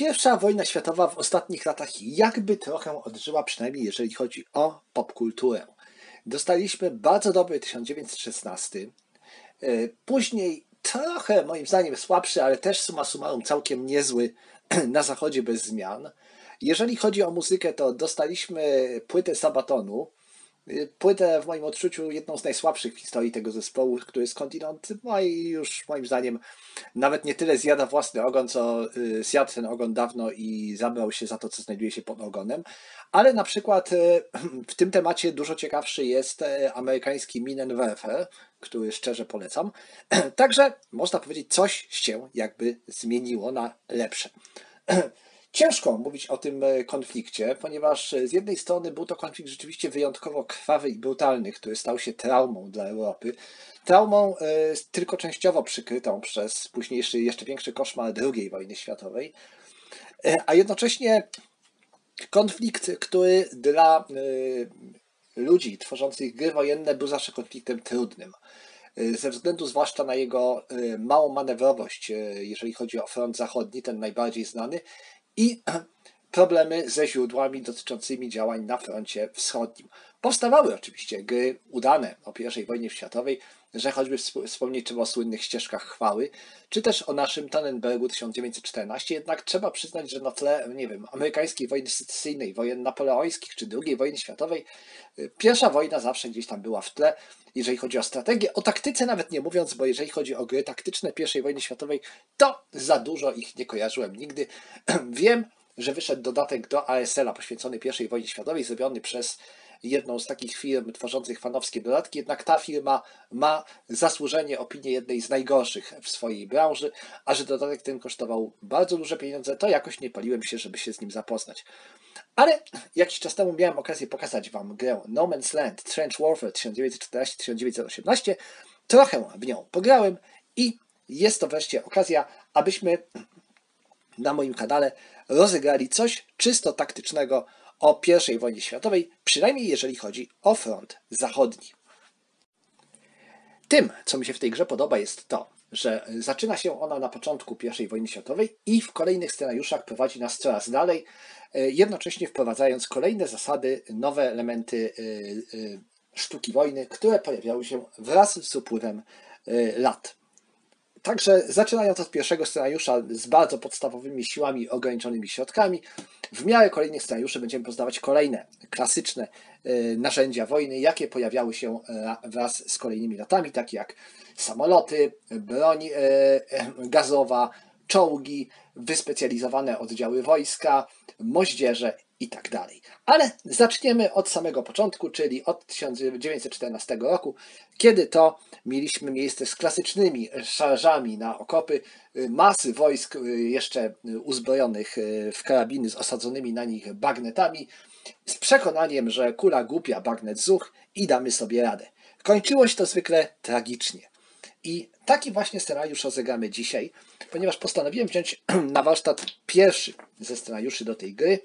Pierwsza wojna światowa w ostatnich latach jakby trochę odżyła, przynajmniej jeżeli chodzi o popkulturę. Dostaliśmy bardzo dobry 1916, e, później trochę moim zdaniem słabszy, ale też suma summarum całkiem niezły na zachodzie bez zmian. Jeżeli chodzi o muzykę, to dostaliśmy płytę Sabatonu, płytę w moim odczuciu jedną z najsłabszych w historii tego zespołu, który skądinąd, no i już moim zdaniem nawet nie tyle zjada własny ogon, co y, zjadł ten ogon dawno i zabrał się za to, co znajduje się pod ogonem. Ale na przykład y, w tym temacie dużo ciekawszy jest y, amerykański Minen który szczerze polecam. Także można powiedzieć, coś się jakby zmieniło na lepsze. Ciężko mówić o tym e, konflikcie, ponieważ e, z jednej strony był to konflikt rzeczywiście wyjątkowo krwawy i brutalny, który stał się traumą dla Europy. Traumą e, tylko częściowo przykrytą przez późniejszy, jeszcze większy koszmar II wojny światowej, a jednocześnie konflikt, który dla ludzi tworzących gry wojenne był zawsze konfliktem trudnym ze względu zwłaszcza na jego małą manewrowość, jeżeli chodzi o front zachodni, ten najbardziej znany, i problemy ze źródłami dotyczącymi działań na froncie wschodnim. Powstawały oczywiście gry udane o I wojnie światowej, że choćby wspomnieć trzeba o słynnych ścieżkach chwały, czy też o naszym Tannenbergu 1914, jednak trzeba przyznać, że na tle, nie wiem, amerykańskiej wojny secesyjnej, wojen napoleońskich czy II wojny światowej, y, pierwsza wojna zawsze gdzieś tam była w tle, jeżeli chodzi o strategię, o taktyce nawet nie mówiąc, bo jeżeli chodzi o gry taktyczne I wojny światowej, to za dużo ich nie kojarzyłem nigdy. Wiem, że wyszedł dodatek do ASL-a poświęcony I wojnie światowej, zrobiony przez jedną z takich firm tworzących fanowskie dodatki, jednak ta firma ma zasłużenie opinię jednej z najgorszych w swojej branży, a że dodatek ten kosztował bardzo duże pieniądze, to jakoś nie paliłem się, żeby się z nim zapoznać. Ale jakiś czas temu miałem okazję pokazać Wam grę No Man's Land Trench Warfare 1914-1918. Trochę w nią pograłem i jest to wreszcie okazja, abyśmy na moim kanale rozegrali coś czysto taktycznego o I wojnie światowej, przynajmniej jeżeli chodzi o front zachodni. Tym, co mi się w tej grze podoba, jest to, że zaczyna się ona na początku I wojny światowej i w kolejnych scenariuszach prowadzi nas coraz dalej, e, jednocześnie wprowadzając kolejne zasady, nowe elementy e, e, sztuki wojny, które pojawiały się wraz z upływem lat. Także zaczynając od pierwszego scenariusza z bardzo podstawowymi siłami ograniczonymi środkami, w miarę kolejnych scenariuszy będziemy poznawać kolejne klasyczne e, narzędzia wojny, jakie pojawiały się e, wraz z kolejnymi latami, takie jak samoloty, broń e, gazowa, czołgi, wyspecjalizowane oddziały wojska, moździerze i tak dalej. Ale zaczniemy od samego początku, czyli od 1914 roku, kiedy to mieliśmy miejsce z klasycznymi szarżami na okopy, masy wojsk jeszcze uzbrojonych w karabiny z osadzonymi na nich bagnetami, z przekonaniem, że kula głupia, bagnet zuch i damy sobie radę. Kończyło się to zwykle tragicznie. I taki właśnie scenariusz rozegramy dzisiaj, ponieważ postanowiłem wziąć na warsztat pierwszy ze scenariuszy do tej gry,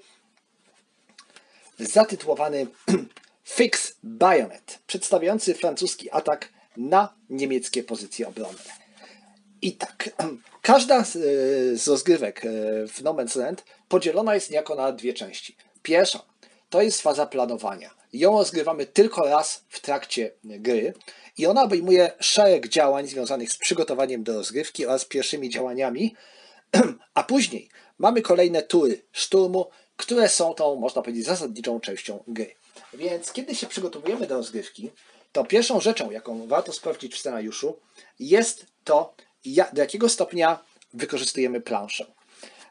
zatytułowany Fix Bayonet, przedstawiający francuski atak na niemieckie pozycje obronne. I tak, każda z, z rozgrywek e, w No Man's Land podzielona jest niejako na dwie części. Pierwsza to jest faza planowania. Ją rozgrywamy tylko raz w trakcie gry i ona obejmuje szereg działań związanych z przygotowaniem do rozgrywki oraz pierwszymi działaniami, a później mamy kolejne tury szturmu, które są tą, można powiedzieć, zasadniczą częścią gry. Więc kiedy się przygotowujemy do rozgrywki, to pierwszą rzeczą, jaką warto sprawdzić w scenariuszu, jest to, do jakiego stopnia wykorzystujemy planszę.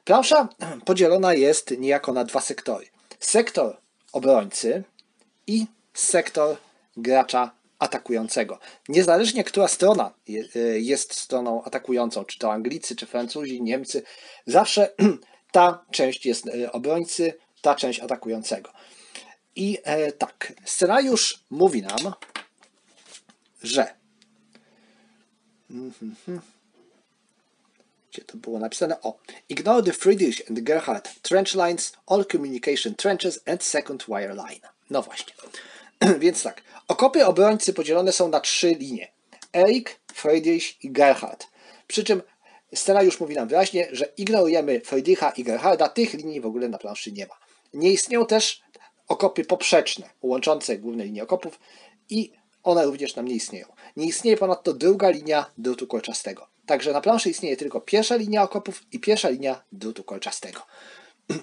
Plansza podzielona jest niejako na dwa sektory. Sektor obrońcy i sektor gracza atakującego. Niezależnie, która strona jest stroną atakującą, czy to Anglicy, czy Francuzi, Niemcy, zawsze ta część jest e, obrońcy, ta część atakującego. I e, tak, scenariusz mówi nam, że. Gdzie to było napisane? O. Ignore the Friedrich and Gerhard trench lines, all communication trenches and second wire line. No właśnie. Więc tak. Okopy obrońcy podzielone są na trzy linie. Erik, Friedrich i Gerhard. Przy czym scenariusz mówi nam wyraźnie, że ignorujemy Friedricha i Gerharda, tych linii w ogóle na planszy nie ma. Nie istnieją też okopy poprzeczne, łączące główne linie okopów i one również nam nie istnieją. Nie istnieje ponadto druga linia drutu kolczastego. Także na planszy istnieje tylko pierwsza linia okopów i pierwsza linia drutu kolczastego.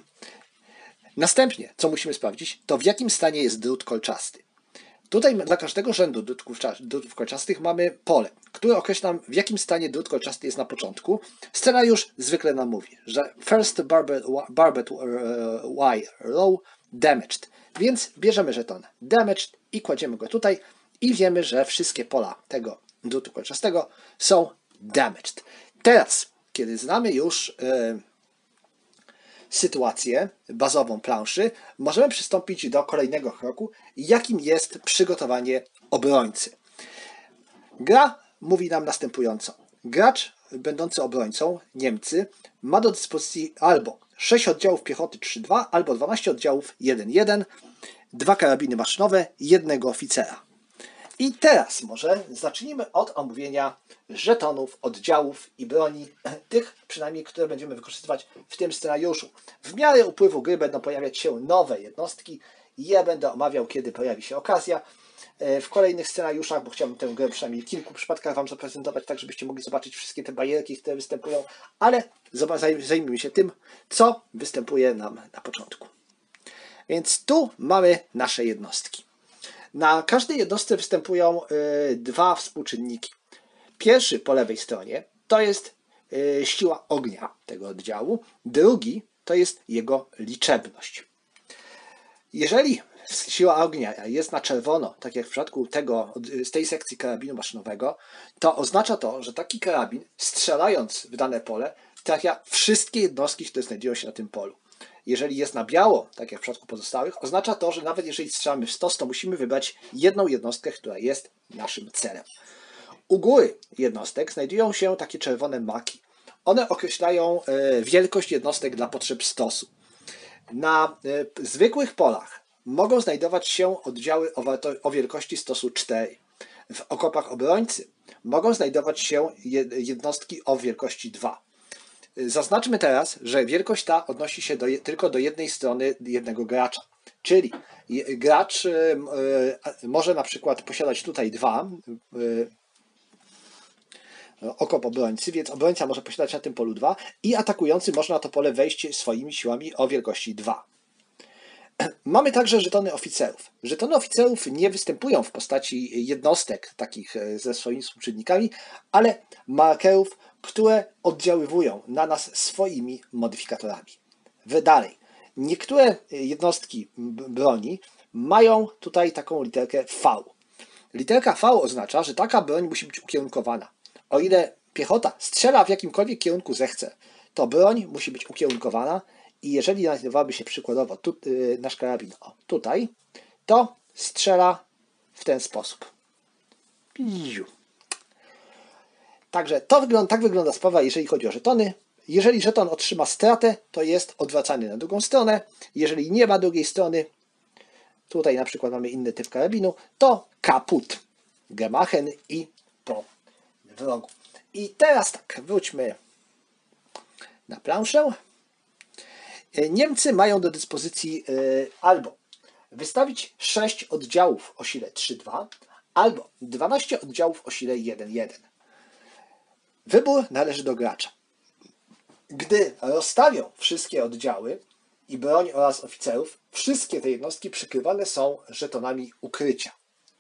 Następnie, co musimy sprawdzić, to w jakim stanie jest drut kolczasty. Tutaj dla każdego rzędu drutów, kolczastych mamy pole, które określa nam, w jakim stanie drut kolczasty jest na początku. Scenariusz zwykle nam mówi, że first barbed, barbed wire row damaged. Więc bierzemy żeton damaged i kładziemy go tutaj i wiemy, że wszystkie pola tego drutu kolczastego są damaged. Teraz, kiedy znamy już yy, sytuację bazową planszy, możemy przystąpić do kolejnego kroku, jakim jest przygotowanie obrońcy. Gra mówi nam następująco. Gracz będący obrońcą, Niemcy, ma do dyspozycji albo 6 oddziałów piechoty 3-2, albo 12 oddziałów 1-1, dwa karabiny maszynowe, jednego oficera. I teraz może zacznijmy od omówienia żetonów, oddziałów i broni, tych przynajmniej, które będziemy wykorzystywać w tym scenariuszu. W miarę upływu gry będą pojawiać się nowe jednostki. Ja będę omawiał, kiedy pojawi się okazja. E, w kolejnych scenariuszach, bo chciałbym tę grę przynajmniej w kilku przypadkach Wam zaprezentować, tak żebyście mogli zobaczyć wszystkie te barierki, które występują, ale zajmijmy się tym, co występuje nam na początku. Więc tu mamy nasze jednostki. Na każdej jednostce występują y, dwa współczynniki. Pierwszy po lewej stronie to jest y, siła ognia tego oddziału, drugi to jest jego liczebność. Jeżeli siła ognia jest na czerwono, tak jak w przypadku tego, z tej sekcji karabinu maszynowego, to oznacza to, że taki karabin strzelając w dane pole trafia wszystkie jednostki, które znajdują się na tym polu jeżeli jest na biało, tak jak w przypadku pozostałych, oznacza to, że nawet jeżeli strzelamy w stos, to musimy wybrać jedną jednostkę, która jest naszym celem. U góry jednostek znajdują się takie czerwone maki. One określają e, wielkość jednostek dla potrzeb stosu. Na e, zwykłych polach mogą znajdować się oddziały o wielkości stosu 4. W okopach obrońcy mogą znajdować się jednostki o wielkości 2. Zaznaczmy teraz, że wielkość ta odnosi się do, tylko do jednej strony jednego gracza. Czyli gracz y, y, może na przykład posiadać tutaj dwa y, okop obrońcy, więc obrońca może posiadać na tym polu dwa i atakujący może na to pole wejść swoimi siłami o wielkości 2. Mamy także żetony oficerów. Żetony oficerów nie występują w postaci jednostek takich ze swoimi współczynnikami, ale markerów które oddziaływują na nas swoimi modyfikatorami. Dalej, niektóre jednostki broni mają tutaj taką literkę V. Literka V oznacza, że taka broń musi być ukierunkowana. O ile piechota strzela w jakimkolwiek kierunku zechce, to broń musi być ukierunkowana i jeżeli znajdowałaby się przykładowo tu, yy, nasz karabin o, tutaj, to strzela w ten sposób. Piu. Także to wygląda, tak wygląda sprawa, jeżeli chodzi o żetony. Jeżeli żeton otrzyma stratę, to jest odwracany na drugą stronę. Jeżeli nie ma drugiej strony, tutaj na przykład mamy inny typ karabinu, to kaput, gemachen i po wrogu. I teraz tak, wróćmy na planszę. Niemcy mają do dyspozycji y, albo wystawić 6 oddziałów o sile 3-2, albo 12 oddziałów o sile 1-1. Wybór należy do gracza. Gdy rozstawią wszystkie oddziały i broń oraz oficerów, wszystkie te jednostki przykrywane są żetonami ukrycia,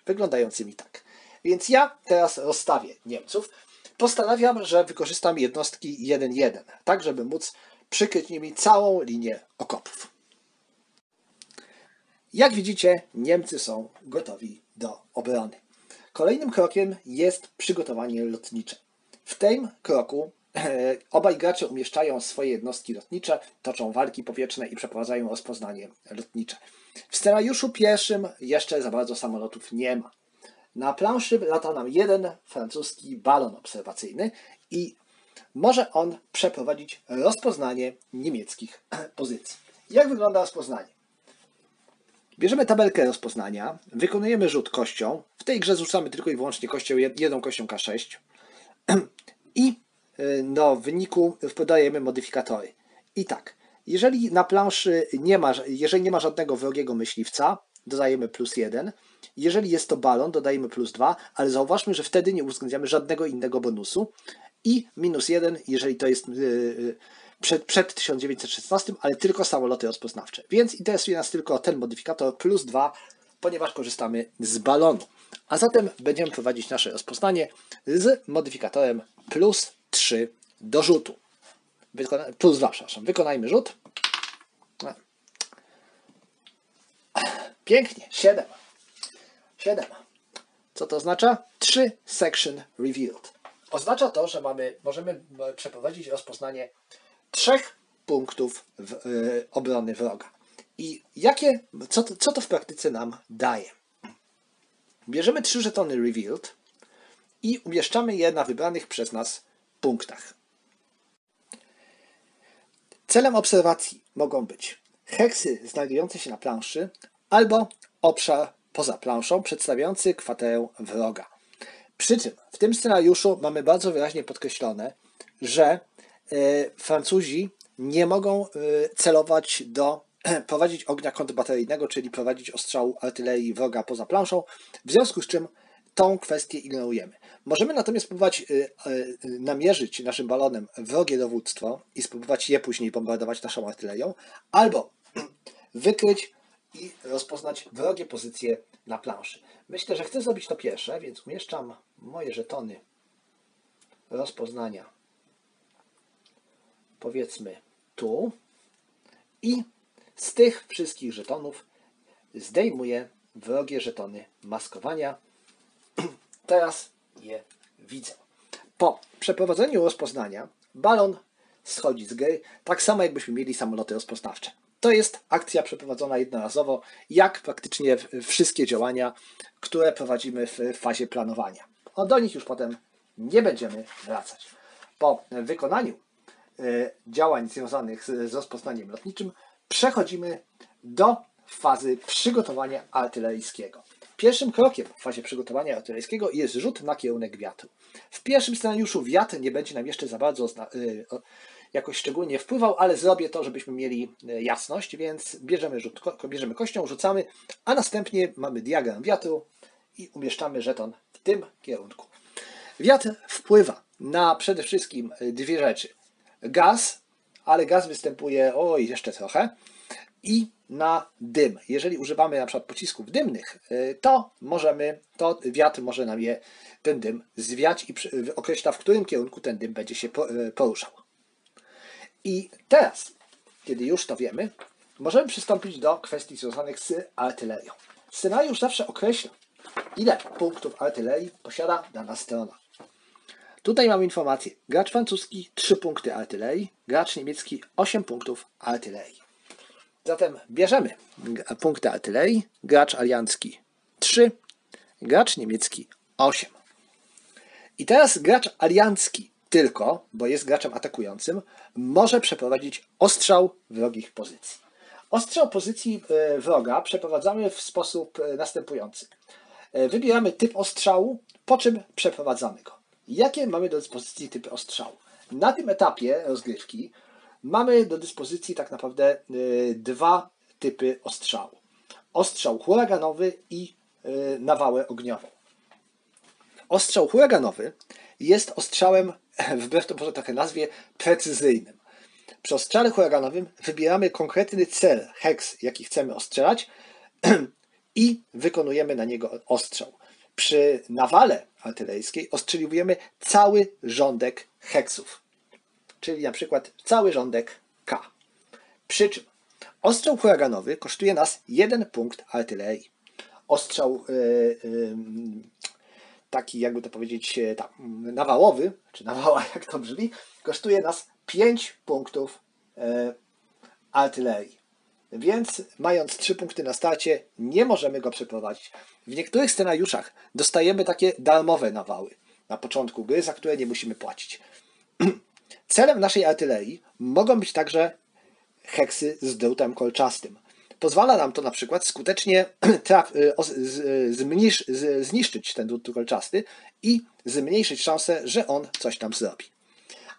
wyglądającymi tak. Więc ja teraz rozstawię Niemców. Postanawiam, że wykorzystam jednostki 1-1, tak żeby móc przykryć nimi całą linię okopów. Jak widzicie, Niemcy są gotowi do obrony. Kolejnym krokiem jest przygotowanie lotnicze. W tym kroku e, obaj gracze umieszczają swoje jednostki lotnicze, toczą walki powietrzne i przeprowadzają rozpoznanie lotnicze. W scenariuszu pierwszym jeszcze za bardzo samolotów nie ma. Na planszy lata nam jeden francuski balon obserwacyjny i może on przeprowadzić rozpoznanie niemieckich pozycji. Jak wygląda rozpoznanie? Bierzemy tabelkę rozpoznania, wykonujemy rzut kością. W tej grze rzucamy tylko i wyłącznie kością, jedną kością K6. I y, no, w wyniku podajemy modyfikatory. I tak, jeżeli na planszy nie ma, jeżeli nie ma żadnego wrogiego myśliwca, dodajemy plus 1. Jeżeli jest to balon, dodajemy plus 2, ale zauważmy, że wtedy nie uwzględniamy żadnego innego bonusu. I minus 1, jeżeli to jest yy, przed, przed 1916, ale tylko samoloty rozpoznawcze. Więc interesuje nas tylko ten modyfikator plus 2, ponieważ korzystamy z balonu. A zatem będziemy prowadzić nasze rozpoznanie z modyfikatorem plus 3 do rzutu. Wykona plus 2, przepraszam. Wykonajmy rzut. Pięknie, 7. 7. Co to oznacza? 3 section revealed. Oznacza to, że mamy, możemy przeprowadzić rozpoznanie trzech punktów w, y, obrony wroga. I jakie, co, to, co to w praktyce nam daje? Bierzemy trzy żetony revealed i umieszczamy je na wybranych przez nas punktach. Celem obserwacji mogą być heksy znajdujące się na planszy albo obszar poza planszą przedstawiający kwaterę wroga. Przy czym w tym scenariuszu mamy bardzo wyraźnie podkreślone, że e, Francuzi nie mogą e, celować do prowadzić ognia kontrbateryjnego, czyli prowadzić ostrzał artylerii wroga poza planszą, w związku z czym tą kwestię ignorujemy. Możemy natomiast spróbować e, namierzyć naszym balonem wrogie dowództwo i spróbować je później bombardować naszą artylerią, albo wykryć i rozpoznać wrogie pozycje na planszy. Myślę, że chcę zrobić to pierwsze, więc umieszczam moje żetony rozpoznania powiedzmy tu i z tych wszystkich żetonów zdejmuję wrogie żetony maskowania. Teraz je widzę. Po przeprowadzeniu rozpoznania balon schodzi z gry, tak samo jakbyśmy mieli samoloty rozpoznawcze. To jest akcja przeprowadzona jednorazowo, jak praktycznie wszystkie działania, które prowadzimy w fazie planowania. O, do nich już potem nie będziemy wracać. Po wykonaniu e, działań związanych z rozpoznaniem lotniczym przechodzimy do fazy przygotowania artyleryjskiego. Pierwszym krokiem w fazie przygotowania artyleryjskiego jest rzut na kierunek wiatru. W pierwszym scenariuszu wiatr nie będzie nam jeszcze za bardzo e, jakoś szczególnie wpływał, ale zrobię to, żebyśmy mieli e, jasność, więc bierzemy, rzut, bierzemy kością, rzucamy, a następnie mamy diagram wiatru i umieszczamy żeton w tym kierunku. Wiatr wpływa na przede wszystkim e, dwie rzeczy. Gaz, ale gaz występuje, oj, jeszcze trochę, i na dym. Jeżeli używamy na przykład pocisków dymnych, e, to możemy, to wiatr może nam je, ten dym zwiać i określa, w którym kierunku ten dym będzie się poruszał. I teraz, kiedy już to wiemy, możemy przystąpić do kwestii związanych z artylerią. Scenariusz zawsze określa, ile punktów artylerii posiada dana strona. Tutaj mamy informację. Gracz francuski 3 punkty artylerii, gracz niemiecki 8 punktów artylerii. Zatem bierzemy punkty artylerii, gracz aliancki 3, gracz niemiecki 8. I teraz gracz aliancki tylko, bo jest graczem atakującym, może przeprowadzić ostrzał wrogich pozycji. Ostrzał pozycji e, wroga przeprowadzamy w sposób e, następujący. E, wybieramy typ ostrzału, po czym przeprowadzamy go. Jakie mamy do dyspozycji typy ostrzału? Na tym etapie rozgrywki mamy do dyspozycji tak naprawdę dwa typy ostrzału. Ostrzał huraganowy i nawałę ogniową. Ostrzał huraganowy jest ostrzałem wbrew to może trochę nazwie, precyzyjnym. Przy ostrzale huraganowym wybieramy konkretny cel, heks, jaki chcemy ostrzelać i wykonujemy na niego ostrzał. Przy nawale artyleryjskiej ostrzeliwujemy cały rządek heksów, czyli na przykład cały rządek K. Przy czym ostrzał huraganowy kosztuje nas jeden punkt artylerii. Ostrzał yy, yy, taki, jakby to powiedzieć, e, tam, nawałowy, czy nawała, jak to brzmi, kosztuje nas 5 punktów e, artylerii. Więc mając 3 punkty na starcie, nie możemy go przeprowadzić. W niektórych scenariuszach dostajemy takie darmowe nawały na początku gry, za które nie musimy płacić. Celem naszej artylerii mogą być także heksy z drutem kolczastym. Pozwala nam to na przykład skutecznie traf, y, zmniejsz, zniszczyć ten drut kolczasty i zmniejszyć szansę, że on coś tam zrobi.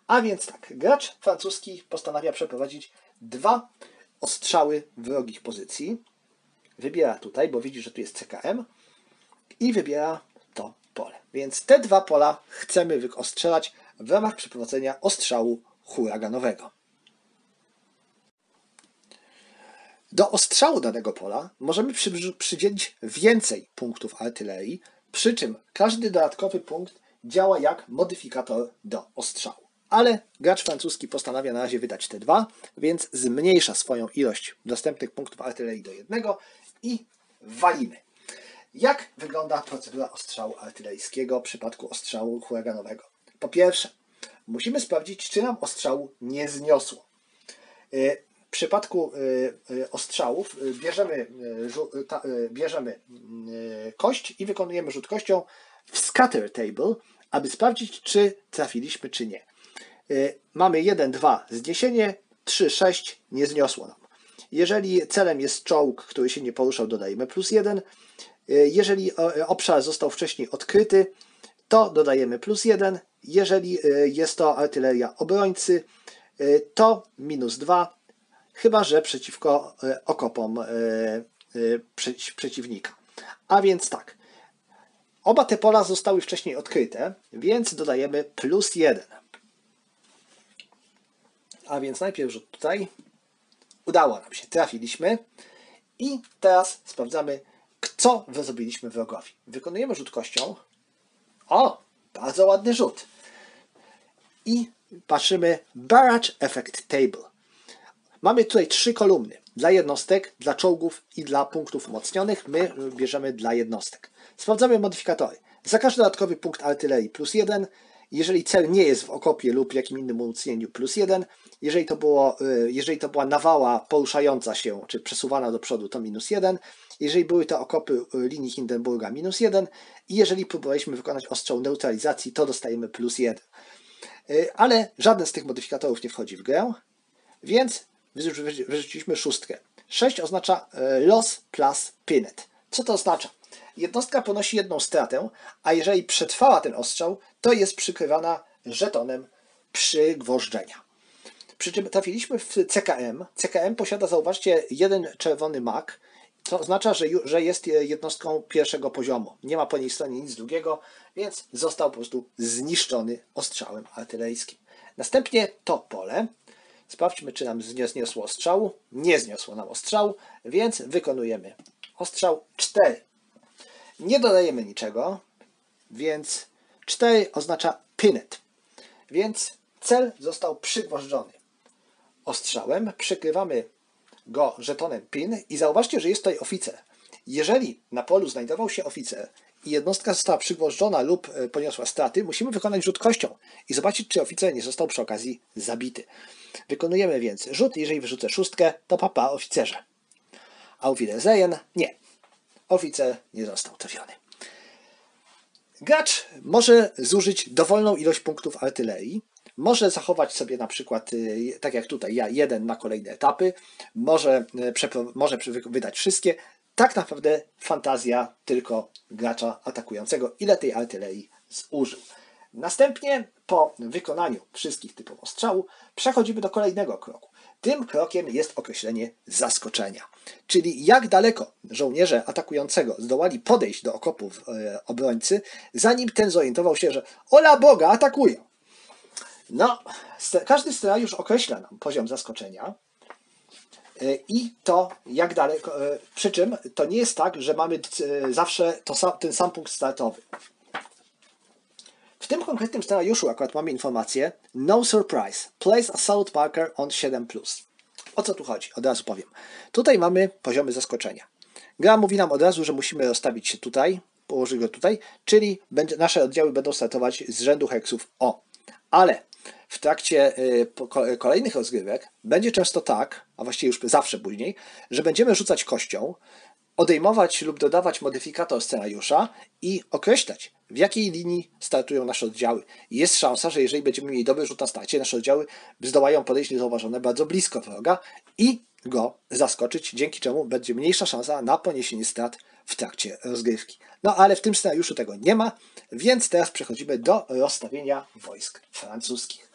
A więc tak, gracz francuski postanawia przeprowadzić dwa ostrzały wrogich pozycji. Wybiera tutaj, bo widzi, że tu jest CKM i wybiera to pole. Więc te dwa pola chcemy ostrzelać w ramach przeprowadzenia ostrzału huraganowego. Do ostrzału danego pola możemy przy, przydzielić więcej punktów artylerii, przy czym każdy dodatkowy punkt działa jak modyfikator do ostrzału. Ale gracz francuski postanawia na razie wydać te dwa, więc zmniejsza swoją ilość dostępnych punktów artylerii do jednego i walimy. Jak wygląda procedura ostrzału artyleryjskiego w przypadku ostrzału huraganowego? Po pierwsze, musimy sprawdzić, czy nam ostrzału nie zniosło. Y, w przypadku y, y, ostrzałów bierzemy, bierzemy kość i wykonujemy rzut kością w scatter table, aby sprawdzić, czy trafiliśmy, czy nie. Mamy 1, 2 zniesienie, 3, 6 nie zniosło nam. Jeżeli celem jest czołg, który się nie poruszał, dodajemy plus 1. Jeżeli obszar został wcześniej odkryty, to dodajemy plus 1. Jeżeli jest to artyleria obrońcy, to minus 2, chyba że przeciwko okopom przeciwnika. A więc tak, oba te pola zostały wcześniej odkryte, więc dodajemy plus 1. A więc najpierw rzut tutaj. Udało nam się, trafiliśmy. I teraz sprawdzamy, co zrobiliśmy wrogowi. Wykonujemy rzut kością. O, bardzo ładny rzut. I patrzymy Barrage Effect Table. Mamy tutaj trzy kolumny. Dla jednostek, dla czołgów i dla punktów umocnionych. My bierzemy dla jednostek. Sprawdzamy modyfikatory. Za każdy dodatkowy punkt artylerii plus 1, jeżeli cel nie jest w okopie lub jakim innym umocnieniu plus 1, jeżeli to, było, y, jeżeli to była nawała poruszająca się czy przesuwana do przodu, to minus 1, jeżeli były to okopy y, linii Hindenburga, minus 1 i jeżeli próbowaliśmy wykonać ostrzał neutralizacji, to dostajemy plus 1. Y, ale żaden z tych modyfikatorów nie wchodzi w grę, więc wyrzuciliśmy szóstkę. 6 oznacza loss plus pinet. Co to oznacza? Jednostka ponosi jedną stratę, a jeżeli przetrwała ten ostrzał, to jest przykrywana żetonem przygwożdżenia. Przy czym trafiliśmy w CKM. CKM posiada, zauważcie, jeden czerwony mak, co oznacza, że, że jest jednostką pierwszego poziomu. Nie ma po niej stronie nic drugiego, więc został po prostu zniszczony ostrzałem artyleryjskim. Następnie to pole. Sprawdźmy, czy nam zniosło ostrzału. Nie zniosło nam ostrzału, więc wykonujemy ostrzał 4. Nie dodajemy niczego, więc 4 oznacza pinet. Więc cel został przygwożdżony ostrzałem, przykrywamy go żetonem PIN i zauważcie, że jest tutaj oficer. Jeżeli na polu znajdował się oficer i jednostka została przygwożdżona lub e, poniosła straty, musimy wykonać rzut kością i zobaczyć, czy oficer nie został przy okazji zabity. Wykonujemy więc rzut, jeżeli wyrzucę szóstkę, to papa oficerze. Auf Wiedersehen? Nie. Oficer nie został trafiony. Gracz może zużyć dowolną ilość punktów artylerii, może zachować sobie na przykład, y, tak jak tutaj, ja jeden na kolejne etapy, może, y, może wydać wszystkie. Tak naprawdę fantazja tylko gracza atakującego, ile tej artylerii zużył. Następnie po wykonaniu wszystkich typów ostrzału przechodzimy do kolejnego kroku. Tym krokiem jest określenie zaskoczenia, czyli jak daleko żołnierze atakującego zdołali podejść do okopów e, obrońcy, zanim ten zorientował się, że ola Boga, atakują. No, każdy scenariusz określa nam poziom zaskoczenia e, i to jak daleko. E, przy czym to nie jest tak, że mamy zawsze to, ten sam punkt startowy. Tym konkretnym scenariuszu akurat mamy informację No surprise, place assault marker on 7+. O co tu chodzi? Od razu powiem. Tutaj mamy poziomy zaskoczenia. Gra mówi nam od razu, że musimy rozstawić się tutaj, położyć go tutaj, czyli będzie, nasze oddziały będą startować z rzędu heksów O. Ale w trakcie y, kolejnych rozgrywek będzie często tak, a właściwie już zawsze później, że będziemy rzucać kością, odejmować lub dodawać modyfikator scenariusza i określać, w jakiej linii startują nasze oddziały. Jest szansa, że jeżeli będziemy mieli dobry rzut na starcie, nasze oddziały zdołają podejść niezauważone bardzo blisko wroga i go zaskoczyć, dzięki czemu będzie mniejsza szansa na poniesienie strat w trakcie rozgrywki. No ale w tym scenariuszu tego nie ma, więc teraz przechodzimy do rozstawienia wojsk francuskich.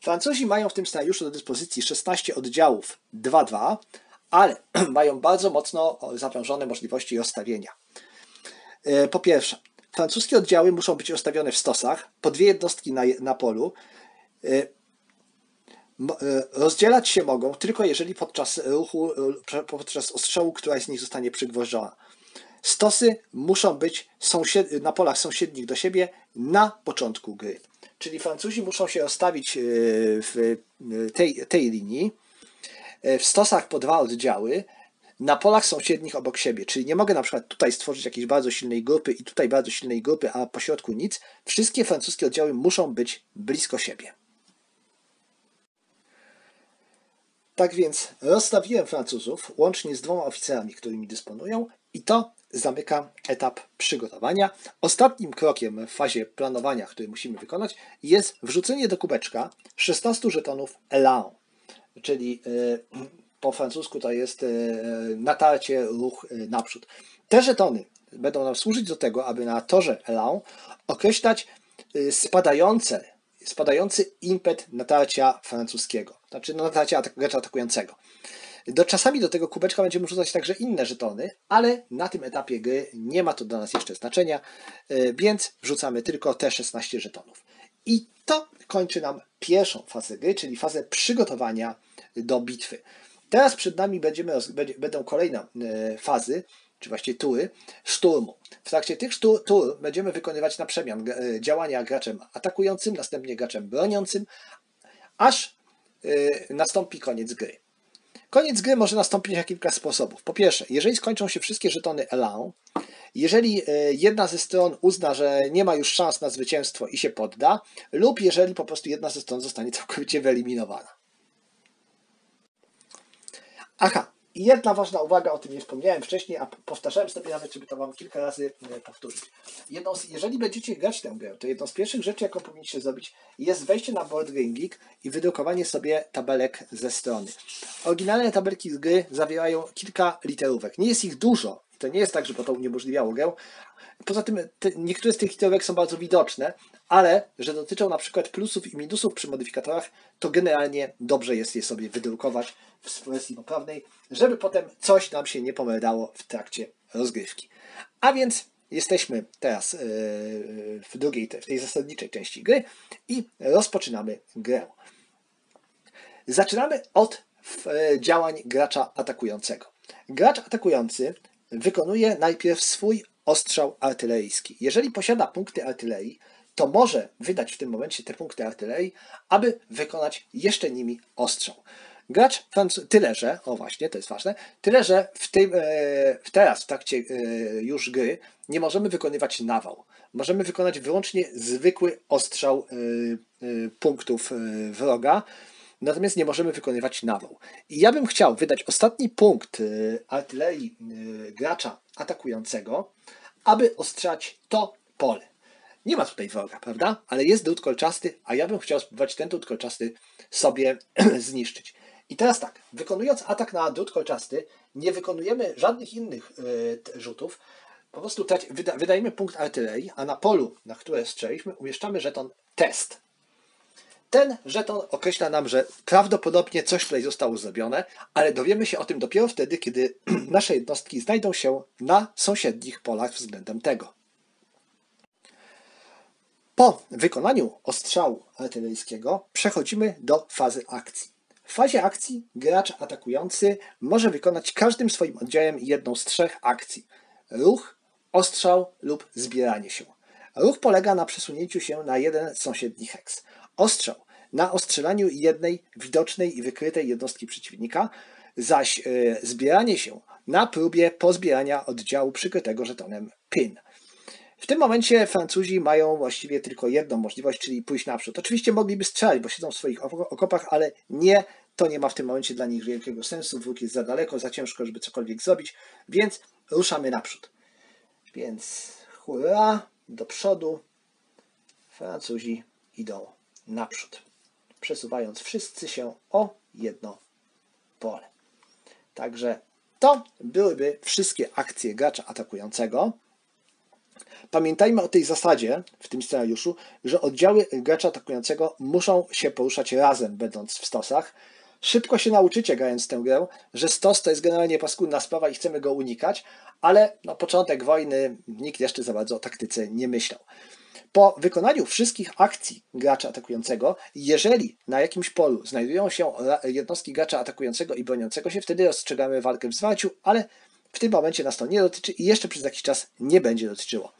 Francuzi mają w tym scenariuszu do dyspozycji 16 oddziałów 2-2, ale mają bardzo mocno zawężone możliwości rozstawienia. E, po pierwsze, francuskie oddziały muszą być rozstawione w stosach, po dwie jednostki na, na polu. E, e, rozdzielać się mogą tylko jeżeli podczas ruchu, podczas ostrzału któraś z nich zostanie przygwożdżona. Stosy muszą być na polach sąsiednich do siebie na początku gry. Czyli Francuzi muszą się rozstawić w tej, tej linii, w stosach po dwa oddziały, na polach sąsiednich obok siebie. Czyli nie mogę na przykład tutaj stworzyć jakiejś bardzo silnej grupy i tutaj bardzo silnej grupy, a po środku nic. Wszystkie francuskie oddziały muszą być blisko siebie. Tak więc rozstawiłem Francuzów łącznie z dwoma oficerami, którymi dysponują, i to zamyka etap przygotowania. Ostatnim krokiem w fazie planowania, który musimy wykonać, jest wrzucenie do kubeczka 16 żetonów Elan, czyli e, po francusku to jest e, natarcie, ruch e, naprzód. Te żetony będą nam służyć do tego, aby na torze Elan określać spadające, spadający impet natarcia francuskiego, znaczy no, natarcia gracza atakującego. Do, czasami do tego kubeczka będziemy rzucać także inne żetony, ale na tym etapie gry nie ma to dla nas jeszcze znaczenia, więc wrzucamy tylko te 16 żetonów. I to kończy nam pierwszą fazę gry, czyli fazę przygotowania do bitwy. Teraz przed nami będziemy, będą kolejne e, fazy, czy właściwie tury, szturmu. W trakcie tych tur, będziemy wykonywać na przemian e, działania graczem atakującym, następnie graczem broniącym, aż nastąpi koniec gry. Koniec gry może nastąpić na kilka sposobów. Po pierwsze, jeżeli skończą się wszystkie żetony Elan, jeżeli e, jedna ze stron uzna, że nie ma już szans na zwycięstwo i się podda, lub jeżeli po prostu jedna ze stron zostanie całkowicie wyeliminowana. Aha, jedna ważna uwaga, o tym nie wspomniałem wcześniej, a powtarzałem sobie nawet, żeby to Wam kilka razy e, powtórzyć. Jedną z, jeżeli będziecie grać tę grę, to jedną z pierwszych rzeczy, jaką powinniście zrobić, jest wejście na Board Game Geek i wydrukowanie sobie tabelek ze strony. Oryginalne tabelki z gry zawierają kilka literówek. Nie jest ich dużo, to nie jest tak, że to uniemożliwiało grę. Poza tym te, niektóre z tych literówek są bardzo widoczne, ale że dotyczą na przykład plusów i minusów przy modyfikatorach, to generalnie dobrze jest je sobie wydrukować w wersji poprawnej, żeby potem coś nam się nie pomylało w trakcie rozgrywki. A więc jesteśmy teraz e, w drugiej, w tej zasadniczej części gry i rozpoczynamy grę. Zaczynamy od e, działań gracza atakującego. Gracz atakujący wykonuje najpierw swój ostrzał artyleryjski. Jeżeli posiada punkty artylerii, to może wydać w tym momencie te punkty artylerii, aby wykonać jeszcze nimi ostrzał. Gracz tyle, że, o właśnie, to jest ważne, tyle, że w e, teraz w trakcie e, już gry nie możemy wykonywać nawał. Możemy wykonać wyłącznie zwykły ostrzał e, punktów wroga, natomiast nie możemy wykonywać nawał. I ja bym chciał wydać ostatni punkt artylerii gracza atakującego, aby ostrzać to pole. Nie ma tutaj wroga, prawda? Ale jest drut kolczasty, a ja bym chciał spróbować ten drut kolczasty sobie zniszczyć. I teraz tak, wykonując atak na drut kolczasty, nie wykonujemy żadnych innych y, rzutów, po prostu wyda, wydajemy punkt artylerii, a na polu, na które strzeliśmy, umieszczamy żeton test. Ten żeton określa nam, że prawdopodobnie coś tutaj zostało zrobione, ale dowiemy się o tym dopiero wtedy, kiedy nasze jednostki znajdą się na sąsiednich polach względem tego. Po wykonaniu ostrzału artyleryjskiego przechodzimy do fazy akcji. W fazie akcji gracz atakujący może wykonać każdym swoim oddziałem jedną z trzech akcji: ruch, ostrzał lub zbieranie się. Ruch polega na przesunięciu się na jeden z sąsiednich heks. Ostrzał na ostrzelaniu jednej widocznej i wykrytej jednostki przeciwnika, zaś yy, zbieranie się na próbie pozbierania oddziału przykrytego żetonem PIN. W tym momencie Francuzi mają właściwie tylko jedną możliwość, czyli pójść naprzód. Oczywiście mogliby strzelać, bo siedzą w swoich okopach, ale nie, to nie ma w tym momencie dla nich wielkiego sensu. Wróg jest za daleko, za ciężko, żeby cokolwiek zrobić, więc ruszamy naprzód. Więc hurra, do przodu. Francuzi idą naprzód, przesuwając wszyscy się o jedno pole. Także to byłyby wszystkie akcje gracza atakującego. Pamiętajmy o tej zasadzie w tym scenariuszu, że oddziały gracza atakującego muszą się poruszać razem, będąc w stosach. Szybko się nauczycie, grając tę grę, że stos to jest generalnie paskudna sprawa i chcemy go unikać, ale no, początek wojny nikt jeszcze za bardzo o taktyce nie myślał. Po wykonaniu wszystkich akcji gracza atakującego, jeżeli na jakimś polu znajdują się jednostki gracza atakującego i broniącego się, wtedy rozstrzygamy walkę w zwarciu, ale w tym momencie nas to nie dotyczy i jeszcze przez jakiś czas nie będzie dotyczyło.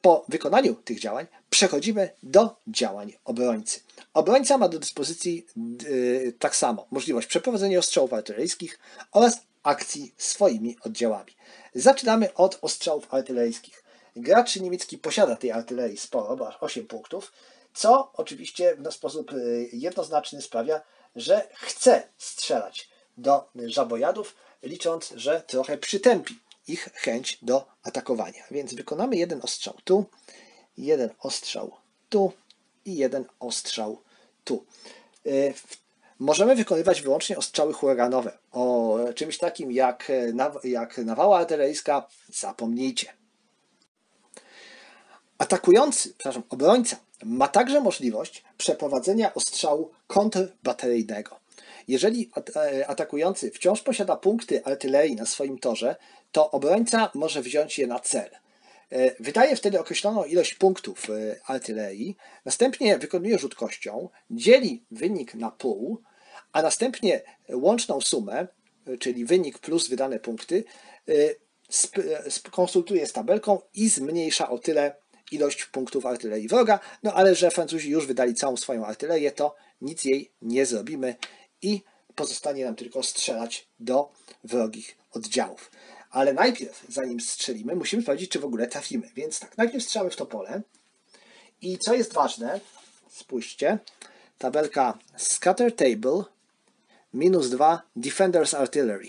Po wykonaniu tych działań przechodzimy do działań obrońcy. Obrońca ma do dyspozycji yy, tak samo możliwość przeprowadzenia ostrzałów artyleryjskich oraz akcji swoimi oddziałami. Zaczynamy od ostrzałów artyleryjskich. Gracz niemiecki posiada tej artylerii sporo, bo aż 8 punktów, co oczywiście w sposób jednoznaczny sprawia, że chce strzelać do żabojadów, licząc, że trochę przytępi ich chęć do atakowania. Więc wykonamy jeden ostrzał tu, jeden ostrzał tu i jeden ostrzał tu. Możemy wykonywać wyłącznie ostrzały huraganowe. O czymś takim jak, jak nawała artyleryjska zapomnijcie. Atakujący, przepraszam, obrońca ma także możliwość przeprowadzenia ostrzału kontrbateryjnego. Jeżeli e, atakujący wciąż posiada punkty artylerii na swoim torze, to obrońca może wziąć je na cel. E, wydaje wtedy określoną ilość punktów e, artylerii, następnie wykonuje rzut kością, dzieli wynik na pół, a następnie łączną sumę, czyli wynik plus wydane punkty, konsultuje z tabelką i zmniejsza o tyle ilość punktów artylerii wroga, no ale że Francuzi już wydali całą swoją artylerię, to nic jej nie zrobimy i pozostanie nam tylko strzelać do wrogich oddziałów. Ale najpierw, zanim strzelimy, musimy sprawdzić, czy w ogóle trafimy. Więc tak, najpierw strzelamy w to pole. I co jest ważne, spójrzcie, tabelka Scatter Table minus 2 Defenders Artillery.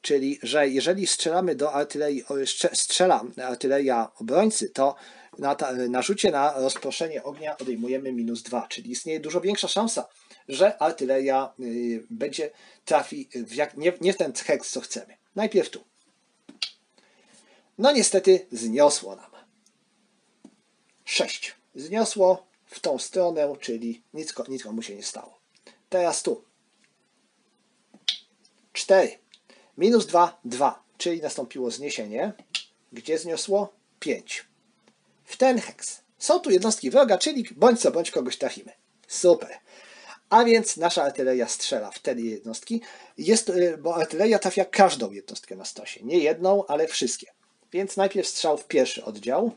Czyli, że jeżeli strzelamy do artylerii, strzela artyleria obrońcy, to na, na rzucie na rozproszenie ognia odejmujemy minus 2, czyli istnieje dużo większa szansa, że artyleria y, będzie trafi w jak, nie, nie w ten heks, co chcemy. Najpierw tu. No niestety zniosło nam. 6. Zniosło w tą stronę, czyli nic, nic mu się nie stało. Teraz tu. 4. Minus 2, 2, czyli nastąpiło zniesienie. Gdzie zniosło? 5 w ten heks. Są tu jednostki wroga, czyli bądź co bądź kogoś trafimy. Super. A więc nasza artyleria strzela w te jednostki, jest, y, bo artyleria trafia każdą jednostkę na stosie. Nie jedną, ale wszystkie. Więc najpierw strzał w pierwszy oddział.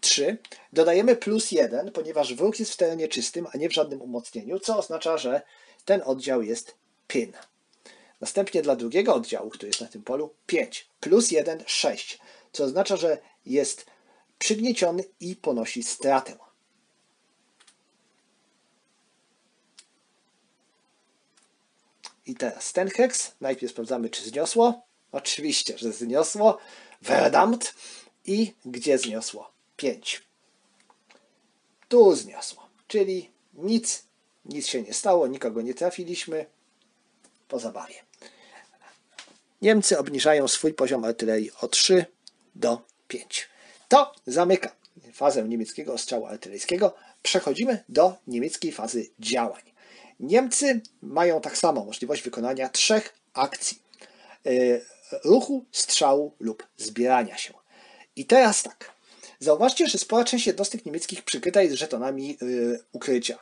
3. Dodajemy plus 1, ponieważ wróg jest w terenie czystym, a nie w żadnym umocnieniu, co oznacza, że ten oddział jest pin. Następnie dla drugiego oddziału, który jest na tym polu, 5. Plus 1, 6. Co oznacza, że jest przygnieciony i ponosi stratę. I teraz ten heks. Najpierw sprawdzamy, czy zniosło. Oczywiście, że zniosło. Verdammt. I gdzie zniosło? 5. Tu zniosło. Czyli nic, nic się nie stało, nikogo nie trafiliśmy. Po zabawie. Niemcy obniżają swój poziom artylerii o 3 do 5. To zamyka fazę niemieckiego ostrzału artyleryjskiego. Przechodzimy do niemieckiej fazy działań. Niemcy mają tak samo możliwość wykonania trzech akcji: e, ruchu, strzału lub zbierania się. I teraz tak. Zauważcie, że spora część jednostek niemieckich przykryta jest żetonami e, ukrycia.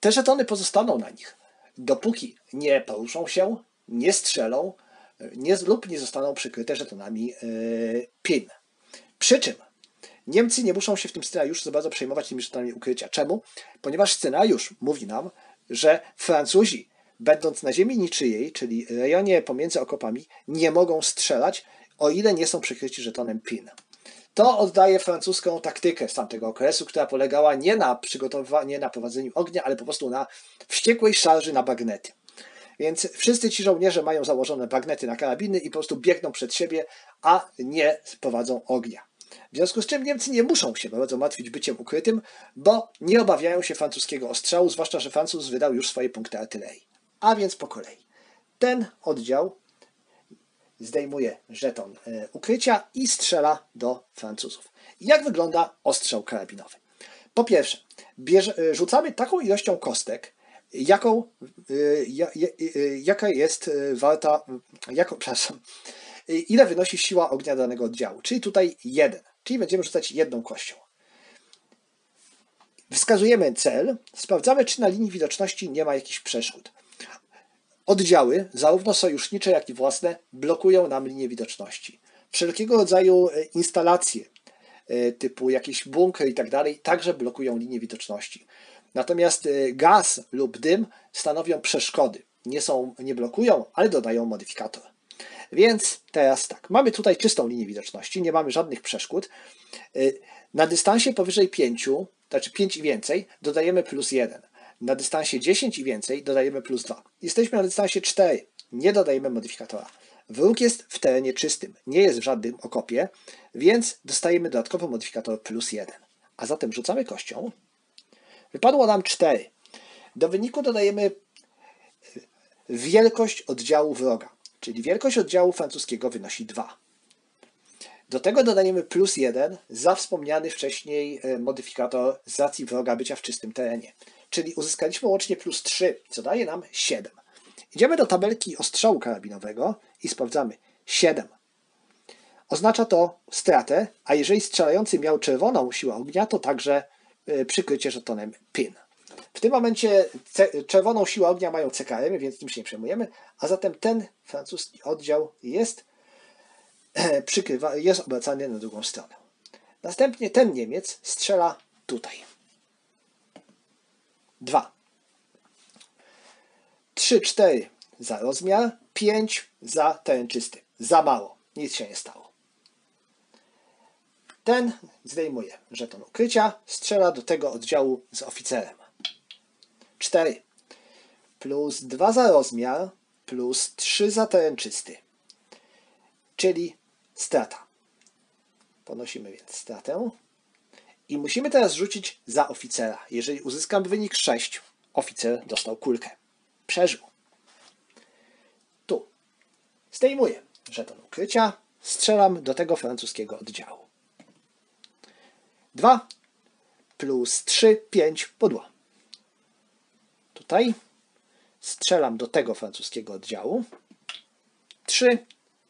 Te żetony pozostaną na nich, dopóki nie poruszą się, nie strzelą e, nie, lub nie zostaną przykryte żetonami PIN. Przy czym Niemcy nie muszą się w tym scenariuszu za bardzo przejmować tymi rzeczami ukrycia. Czemu? Ponieważ scenariusz mówi nam, że Francuzi, będąc na ziemi niczyjej, czyli rejonie pomiędzy okopami, nie mogą strzelać, o ile nie są przykryci żetonem PIN. To oddaje francuską taktykę z tamtego okresu, która polegała nie na przygotowaniu, nie na prowadzeniu ognia, ale po prostu na wściekłej szarży na bagnety. Więc wszyscy ci żołnierze mają założone bagnety na karabiny i po prostu biegną przed siebie, a nie prowadzą ognia. W związku z czym Niemcy nie muszą się bardzo martwić byciem ukrytym, bo nie obawiają się francuskiego ostrzału, zwłaszcza, że Francuz wydał już swoje punkty artylerii. A więc po kolei. Ten oddział zdejmuje żeton e, ukrycia i strzela do Francuzów. Jak wygląda ostrzał karabinowy? Po pierwsze, bierze, y, rzucamy taką ilością kostek, jaką, ja, y, jaka jest warta, jako, przepraszam, ile wynosi siła ognia danego oddziału, czyli tutaj jeden, czyli będziemy rzucać jedną kością. Wskazujemy cel, sprawdzamy, czy na linii widoczności nie ma jakichś przeszkód. Oddziały, zarówno sojusznicze, jak i własne, blokują nam linię widoczności. Wszelkiego rodzaju instalacje, E, typu jakieś bunkry i tak dalej, także blokują linię widoczności. Natomiast gaz lub dym stanowią przeszkody. Nie, są, nie blokują, ale dodają modyfikator. Więc teraz tak, mamy tutaj czystą linię widoczności, nie mamy żadnych przeszkód. E, na dystansie powyżej 5, znaczy 5 i więcej, dodajemy plus 1. Na dystansie 10 i więcej dodajemy plus 2. Jesteśmy na dystansie 4, nie dodajemy modyfikatora. Wróg jest w terenie czystym, nie jest w żadnym okopie, więc dostajemy dodatkowy modyfikator plus 1. A zatem rzucamy kością. Wypadło nam 4. Do wyniku dodajemy e, wielkość oddziału wroga, czyli wielkość oddziału francuskiego wynosi 2. Do tego dodajemy plus 1 za wspomniany wcześniej e, modyfikator z racji wroga bycia w czystym terenie. Czyli uzyskaliśmy łącznie plus 3, co daje nam 7. Idziemy do tabelki ostrzału karabinowego i sprawdzamy 7. Oznacza to stratę, a jeżeli strzelający miał czerwoną siłę ognia, to także e, przykrycie żetonem PIN. W tym momencie czerwoną siłę ognia mają CKM, więc tym się nie przejmujemy, a zatem ten francuski oddział jest, przykrywa, jest obracany na drugą stronę. Następnie ten Niemiec strzela tutaj. 2. 3, 4 za rozmiar, 5 za teren czysty. Za mało. Nic się nie stało. Ten zdejmuje żeton ukrycia, strzela do tego oddziału z oficerem. 4. Plus 2 za rozmiar, plus 3 za teren czysty. Czyli strata. Ponosimy więc stratę. I musimy teraz rzucić za oficera. Jeżeli uzyskam wynik 6, oficer dostał kulkę. Przeżył. Tu. Zdejmuję żeton ukrycia. Strzelam do tego francuskiego oddziału. 2 plus 3, 5 podła. Tutaj strzelam do tego francuskiego oddziału. 3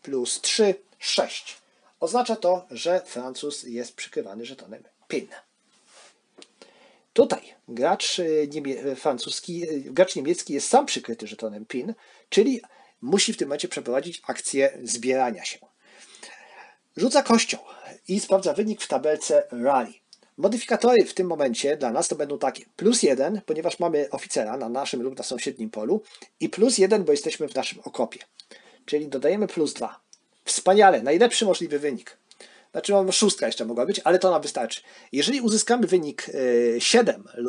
plus 3, 6. Oznacza to, że Francuz jest przykrywany żetonem PIN. Tutaj gracz, y, niemie francuski, y, gracz niemiecki jest sam przykryty żetonem PIN, czyli musi w tym momencie przeprowadzić akcję zbierania się. Rzuca kością i sprawdza wynik w tabelce Rally. Modyfikatory w tym momencie dla nas to będą takie. Plus jeden, ponieważ mamy oficera na naszym lub na sąsiednim polu i plus jeden, bo jesteśmy w naszym okopie. Czyli dodajemy plus dwa. Wspaniale, najlepszy możliwy wynik. Znaczy, mam szóstka jeszcze mogła być, ale to nam wystarczy. Jeżeli uzyskamy wynik 7 e, e,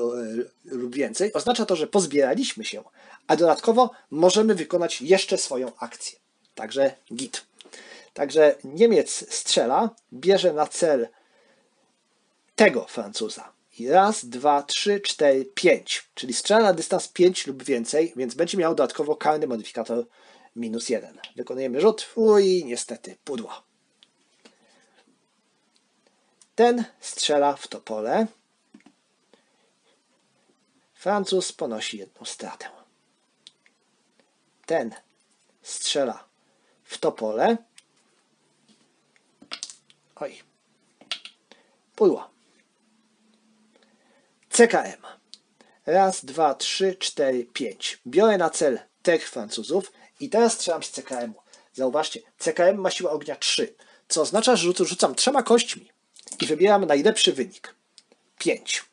lub więcej, oznacza to, że pozbieraliśmy się, a dodatkowo możemy wykonać jeszcze swoją akcję. Także git. Także Niemiec strzela, bierze na cel tego Francuza. I raz, dwa, trzy, cztery, pięć. Czyli strzela na dystans 5 lub więcej, więc będzie miał dodatkowo karny modyfikator minus 1. Wykonujemy rzut. Uj, niestety, pudło. Ten strzela w to pole. Francuz ponosi jedną stratę. Ten strzela w to pole. Oj. Pudło. CKM. Raz, dwa, trzy, cztery, pięć. Biorę na cel tych Francuzów i teraz strzelam z CKM-u. Zauważcie, CKM ma siłę ognia 3, co oznacza, że rzucam trzema kośćmi i wybieram najlepszy wynik. 5.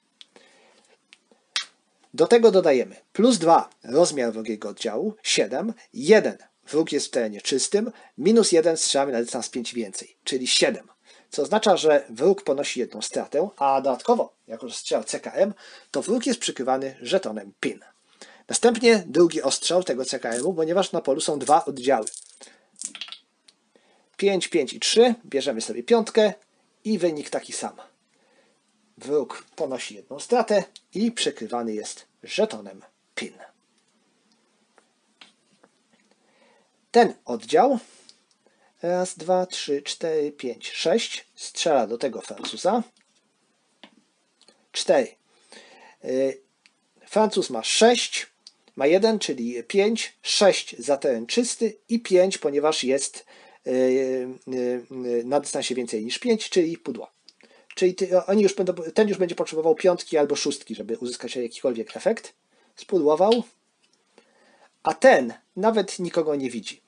Do tego dodajemy plus 2 rozmiar wrogiego oddziału, 7, 1 wróg jest w terenie czystym, minus 1 strzelamy na dystans 5 więcej, czyli 7 co oznacza, że wróg ponosi jedną stratę, a dodatkowo, jako że strzał CKM, to wróg jest przykrywany żetonem PIN. Następnie drugi ostrzał tego CKM-u, ponieważ na polu są dwa oddziały. 5, 5 i 3, bierzemy sobie piątkę i wynik taki sam. Wróg ponosi jedną stratę i przykrywany jest żetonem PIN. Ten oddział Raz, dwa, trzy, cztery, pięć, sześć. Strzela do tego Francuza. Cztery. Y, Francuz ma sześć, ma jeden, czyli pięć, sześć za teren czysty i pięć, ponieważ jest y, y, na dystansie więcej niż pięć, czyli pudło. Czyli oni już będą, ten już będzie potrzebował piątki albo szóstki, żeby uzyskać jakikolwiek efekt. Spudłował. A ten nawet nikogo nie widzi.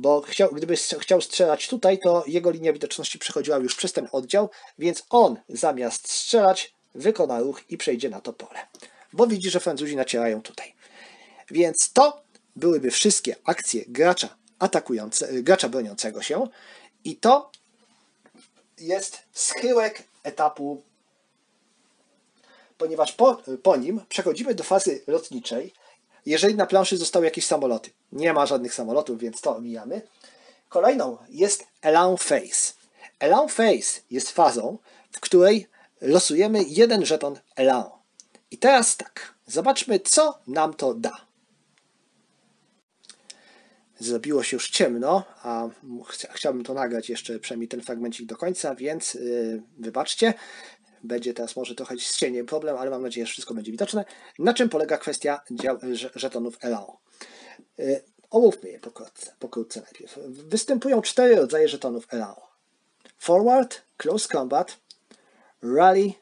Bo chciał, gdyby chciał strzelać tutaj, to jego linia widoczności przechodziła już przez ten oddział, więc on zamiast strzelać wykona ruch i przejdzie na to pole. Bo widzi, że Francuzi nacierają tutaj. Więc to byłyby wszystkie akcje gracza atakujące, gracza broniącego się i to jest schyłek etapu, ponieważ po, po nim przechodzimy do fazy lotniczej, jeżeli na planszy zostały jakieś samoloty. Nie ma żadnych samolotów, więc to omijamy. Kolejną jest Elan Phase. Elan Phase jest fazą, w której losujemy jeden żeton Elan. I teraz tak, zobaczmy, co nam to da. Zrobiło się już ciemno, a chciałbym to nagrać jeszcze przynajmniej ten fragmencik do końca, więc yy, wybaczcie. Będzie teraz może trochę z cieniem problem, ale mam nadzieję, że wszystko będzie widoczne. Na czym polega kwestia żetonów ELAO? Yy, omówmy je pokrótce, pokrótce najpierw. Występują cztery rodzaje żetonów ELAO. Forward, Close Combat, Rally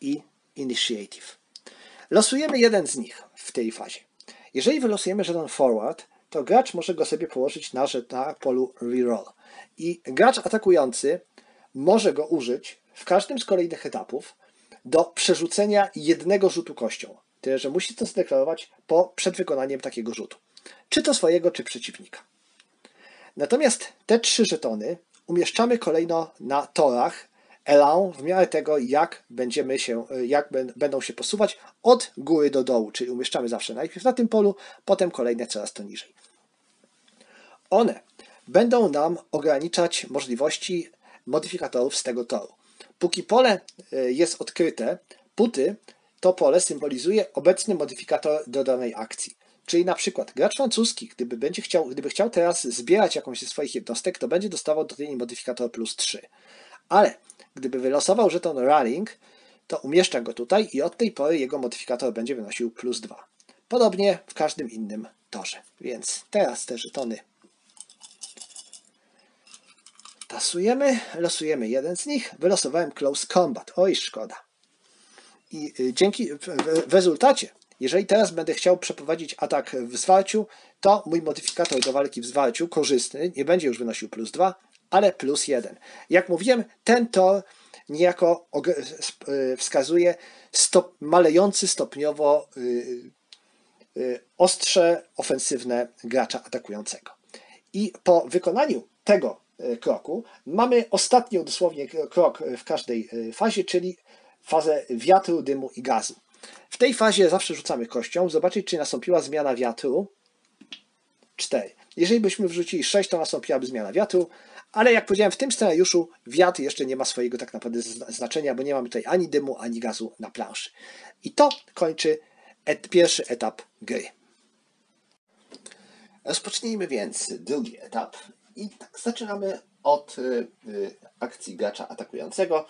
i Initiative. Losujemy jeden z nich w tej fazie. Jeżeli wylosujemy żeton Forward, to gracz może go sobie położyć na, na polu reroll. I gracz atakujący może go użyć w każdym z kolejnych etapów do przerzucenia jednego rzutu kością. Tyle, że musi to zdeklarować po, przed wykonaniem takiego rzutu. Czy to swojego, czy przeciwnika. Natomiast te trzy żetony umieszczamy kolejno na torach elan w miarę tego, jak będziemy się, jak będą się posuwać od góry do dołu, czyli umieszczamy zawsze najpierw na tym polu, potem kolejne coraz to niżej. One będą nam ograniczać możliwości modyfikatorów z tego toru. Póki pole e, jest odkryte, puty to pole symbolizuje obecny modyfikator do danej akcji. Czyli na przykład gracz francuski, gdyby, będzie chciał, gdyby chciał teraz zbierać jakąś ze swoich jednostek, to będzie dostawał do tej modyfikator plus 3. Ale gdyby wylosował żeton Rallying, to umieszcza go tutaj i od tej pory jego modyfikator będzie wynosił plus 2. Podobnie w każdym innym torze. Więc teraz te żetony tasujemy, losujemy jeden z nich, wylosowałem Close Combat. Oj, szkoda. I y, dzięki, w rezultacie, jeżeli teraz będę chciał przeprowadzić atak w zwarciu, to mój modyfikator do walki w zwarciu, korzystny, nie będzie już wynosił plus 2, ale plus 1. Jak mówiłem, ten tor niejako y, wskazuje stop, malejący stopniowo y, ostrze ofensywne gracza atakującego. I po wykonaniu tego kroku. Mamy ostatni dosłownie krok w każdej e, fazie, czyli fazę wiatru, dymu i gazu. W tej fazie zawsze rzucamy kością, zobaczyć czy nastąpiła zmiana wiatru. 4. Jeżeli byśmy wrzucili 6, to nastąpiłaby zmiana wiatru, ale jak powiedziałem, w tym scenariuszu wiatr jeszcze nie ma swojego tak naprawdę znaczenia, bo nie mamy tutaj ani dymu, ani gazu na planszy. I to kończy et pierwszy etap gry. Rozpocznijmy więc drugi etap i tak, zaczynamy od y, y, akcji gracza atakującego.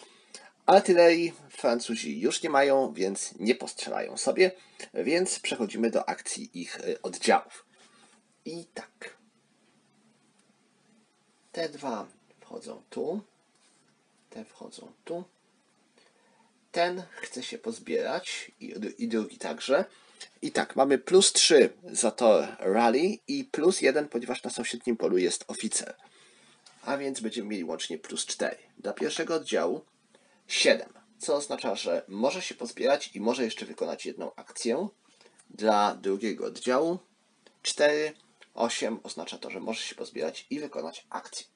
Artylerii Francuzi już nie mają, więc nie postrzelają sobie, więc przechodzimy do akcji ich y, oddziałów. I tak. Te dwa wchodzą tu, te wchodzą tu. Ten chce się pozbierać i, i drugi także. I tak, mamy plus 3 za to rally i plus 1, ponieważ na sąsiednim polu jest oficer. A więc będziemy mieli łącznie plus 4. Dla pierwszego oddziału 7, co oznacza, że może się pozbierać i może jeszcze wykonać jedną akcję. Dla drugiego oddziału 4, 8 oznacza to, że może się pozbierać i wykonać akcję.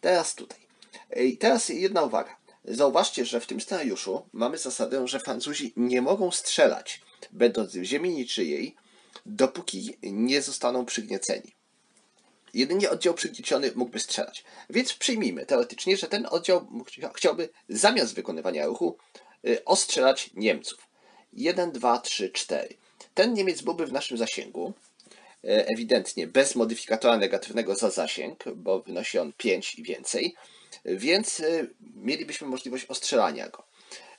Teraz tutaj. I teraz jedna uwaga. Zauważcie, że w tym scenariuszu mamy zasadę, że Francuzi nie mogą strzelać będąc w ziemi niczyjej, dopóki nie zostaną przygnieceni. Jedynie oddział przygnieciony mógłby strzelać. Więc przyjmijmy teoretycznie, że ten oddział chciałby zamiast wykonywania ruchu y, ostrzelać Niemców. 1, 2, 3, 4. Ten Niemiec byłby w naszym zasięgu, e, ewidentnie bez modyfikatora negatywnego za zasięg, bo wynosi on 5 i więcej, więc e, mielibyśmy możliwość ostrzelania go.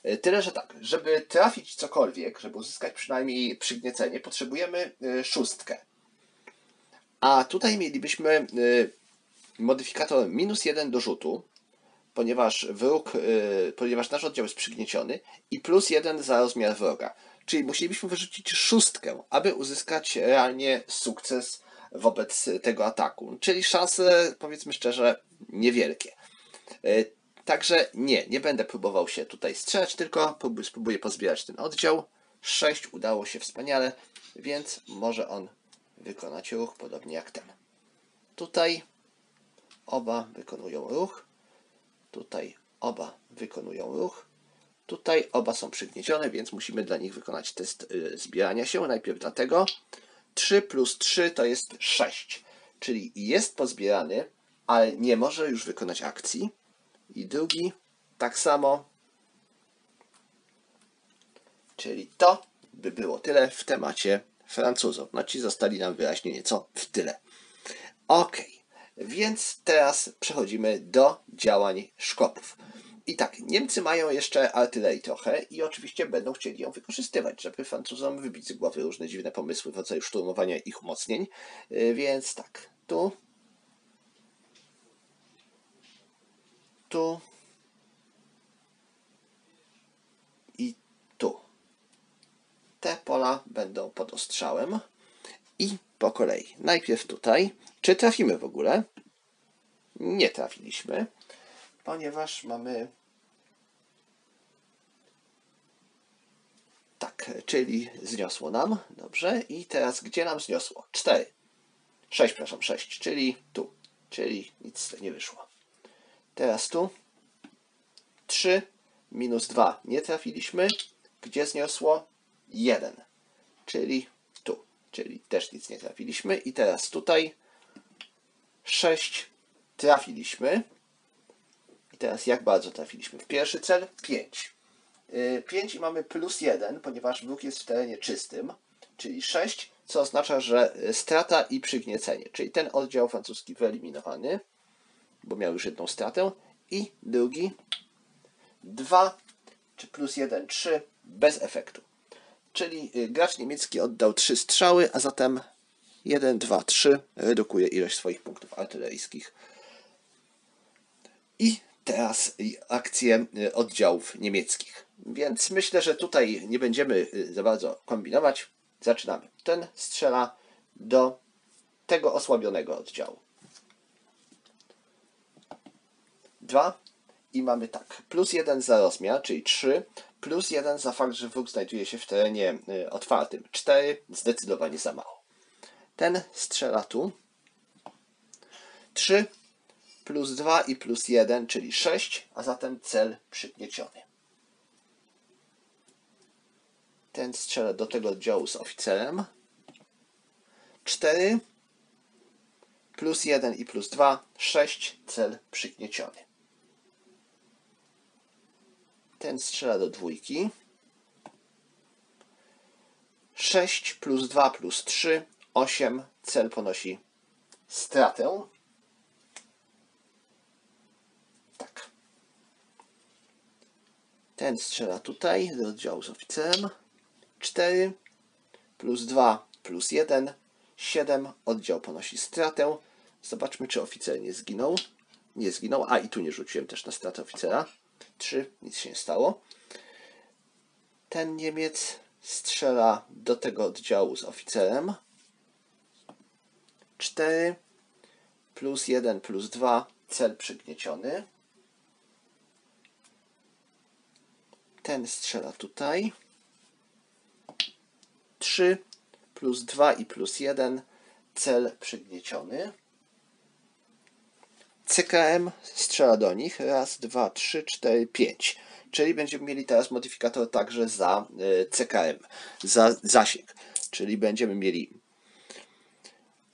E, Tyle, że tak, żeby trafić cokolwiek, żeby uzyskać przynajmniej przygniecenie, potrzebujemy e, szóstkę. A tutaj mielibyśmy modyfikator minus 1 do rzutu, ponieważ wróg, ponieważ nasz oddział jest przygnieciony i plus 1 za rozmiar wroga. Czyli musielibyśmy wyrzucić szóstkę, aby uzyskać realnie sukces wobec tego ataku. Czyli szanse, powiedzmy szczerze, niewielkie. E, Także nie, nie będę próbował się tutaj strzelać, tylko prób- spróbuję pozbierać ten oddział. 6 udało się wspaniale, więc może on wykonać ruch podobnie jak ten. Tutaj oba wykonują ruch. Tutaj oba wykonują ruch. Tutaj oba są przygniecione, więc musimy dla nich wykonać test y, zbierania się. Najpierw dlatego 3 plus 3 to jest 6, czyli jest pozbierany, ale nie może już wykonać akcji. I drugi tak samo. Czyli to by było tyle w temacie Francuzów. No ci zostali nam wyraźnie nieco w tyle. Ok, więc teraz przechodzimy do działań szkopów. I tak, Niemcy mają jeszcze artylerii trochę i oczywiście będą chcieli ją wykorzystywać, żeby Francuzom wybić z głowy różne dziwne pomysły w rodzaju szturmowania ich umocnień. Yy, Więc tak, tu, tu i tu. Te pola będą pod ostrzałem i po kolei. Najpierw tutaj. Czy trafimy w ogóle? Nie trafiliśmy, ponieważ mamy. Tak, czyli zniosło nam. Dobrze. I teraz gdzie nam zniosło? 4. 6, przepraszam, 6, czyli tu. Czyli nic nie wyszło. Teraz tu. 3 minus 2 nie trafiliśmy. Gdzie zniosło? 1. Czyli tu. Czyli też nic nie trafiliśmy. I teraz tutaj 6 trafiliśmy. I teraz jak bardzo trafiliśmy? W pierwszy cel 5. 5 i mamy plus 1, ponieważ wróg jest w terenie czystym, czyli 6, co oznacza, że y, strata i przygniecenie, czyli ten oddział francuski wyeliminowany, bo miał już jedną stratę, i drugi 2, czy plus 1, 3, bez efektu. Czyli y, gracz niemiecki oddał 3 strzały, a zatem 1, 2, 3 redukuje ilość swoich punktów artyleryjskich. I teraz y, akcje y, oddziałów niemieckich. Więc myślę, że tutaj nie będziemy za bardzo kombinować. Zaczynamy. Ten strzela do tego osłabionego oddziału. Dwa. I mamy tak. Plus jeden za rozmiar, czyli 3. Plus jeden za fakt, że wróg znajduje się w terenie y, otwartym. 4. Zdecydowanie za mało. Ten strzela tu. 3 plus 2 i plus 1, czyli 6, a zatem cel przygnieciony. Ten strzela do tego oddziału z oficerem. 4 plus 1 i plus 2, 6, cel przygnieciony. Ten strzela do dwójki. 6 plus 2 plus 3, 8, cel ponosi stratę. Tak. Ten strzela tutaj do oddziału z oficerem. 4 plus 2 plus 1, 7. Oddział ponosi stratę. Zobaczmy, czy oficer nie zginął. Nie zginął. A i tu nie rzuciłem też na stratę oficera. 3. Nic się nie stało. Ten Niemiec strzela do tego oddziału z oficerem. 4 plus 1 plus 2. Cel przygnieciony. Ten strzela tutaj. 3 plus 2 i plus 1. Cel przygnieciony. CKM strzela do nich. Raz, dwa, trzy, cztery, pięć. Czyli będziemy mieli teraz modyfikator także za y, CKM, za zasięg. Czyli będziemy mieli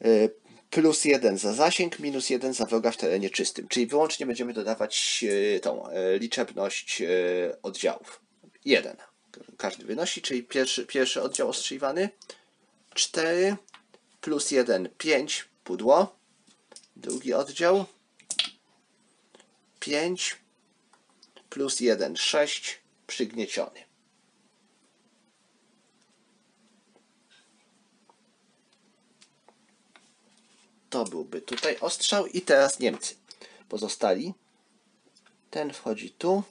y, plus 1 za zasięg, minus 1 za wroga w terenie czystym. Czyli wyłącznie będziemy dodawać y, tą liczebność oddziałów. 1. Każdy wynosi, czyli pierwszy, pierwszy oddział ostrzeliwany 4 plus 1, 5, pudło. Drugi oddział. 5 plus 1, 6, przygnieciony. To byłby tutaj ostrzał i teraz Niemcy. Pozostali. Ten wchodzi tu.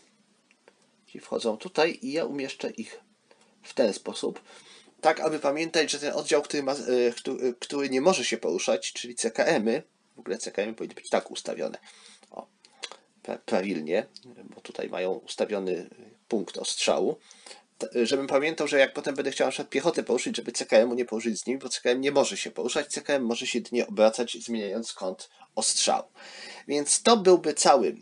Ci wchodzą tutaj i ja umieszczę ich w ten sposób. Tak, aby pamiętać, że ten oddział, który, ma, e, który, który nie może się poruszać, czyli CKM-y, w ogóle CKM-y powinny być tak ustawione. Prawilnie, bo tutaj mają ustawiony punkt ostrzału. Żebym pamiętał, że jak potem będę chciał na przykład piechotę poruszyć, żeby CKM-u nie poruszyć z nimi, bo CKM nie może się poruszać, CKM może się jedynie obracać, zmieniając kąt ostrzału. Więc to byłby cały,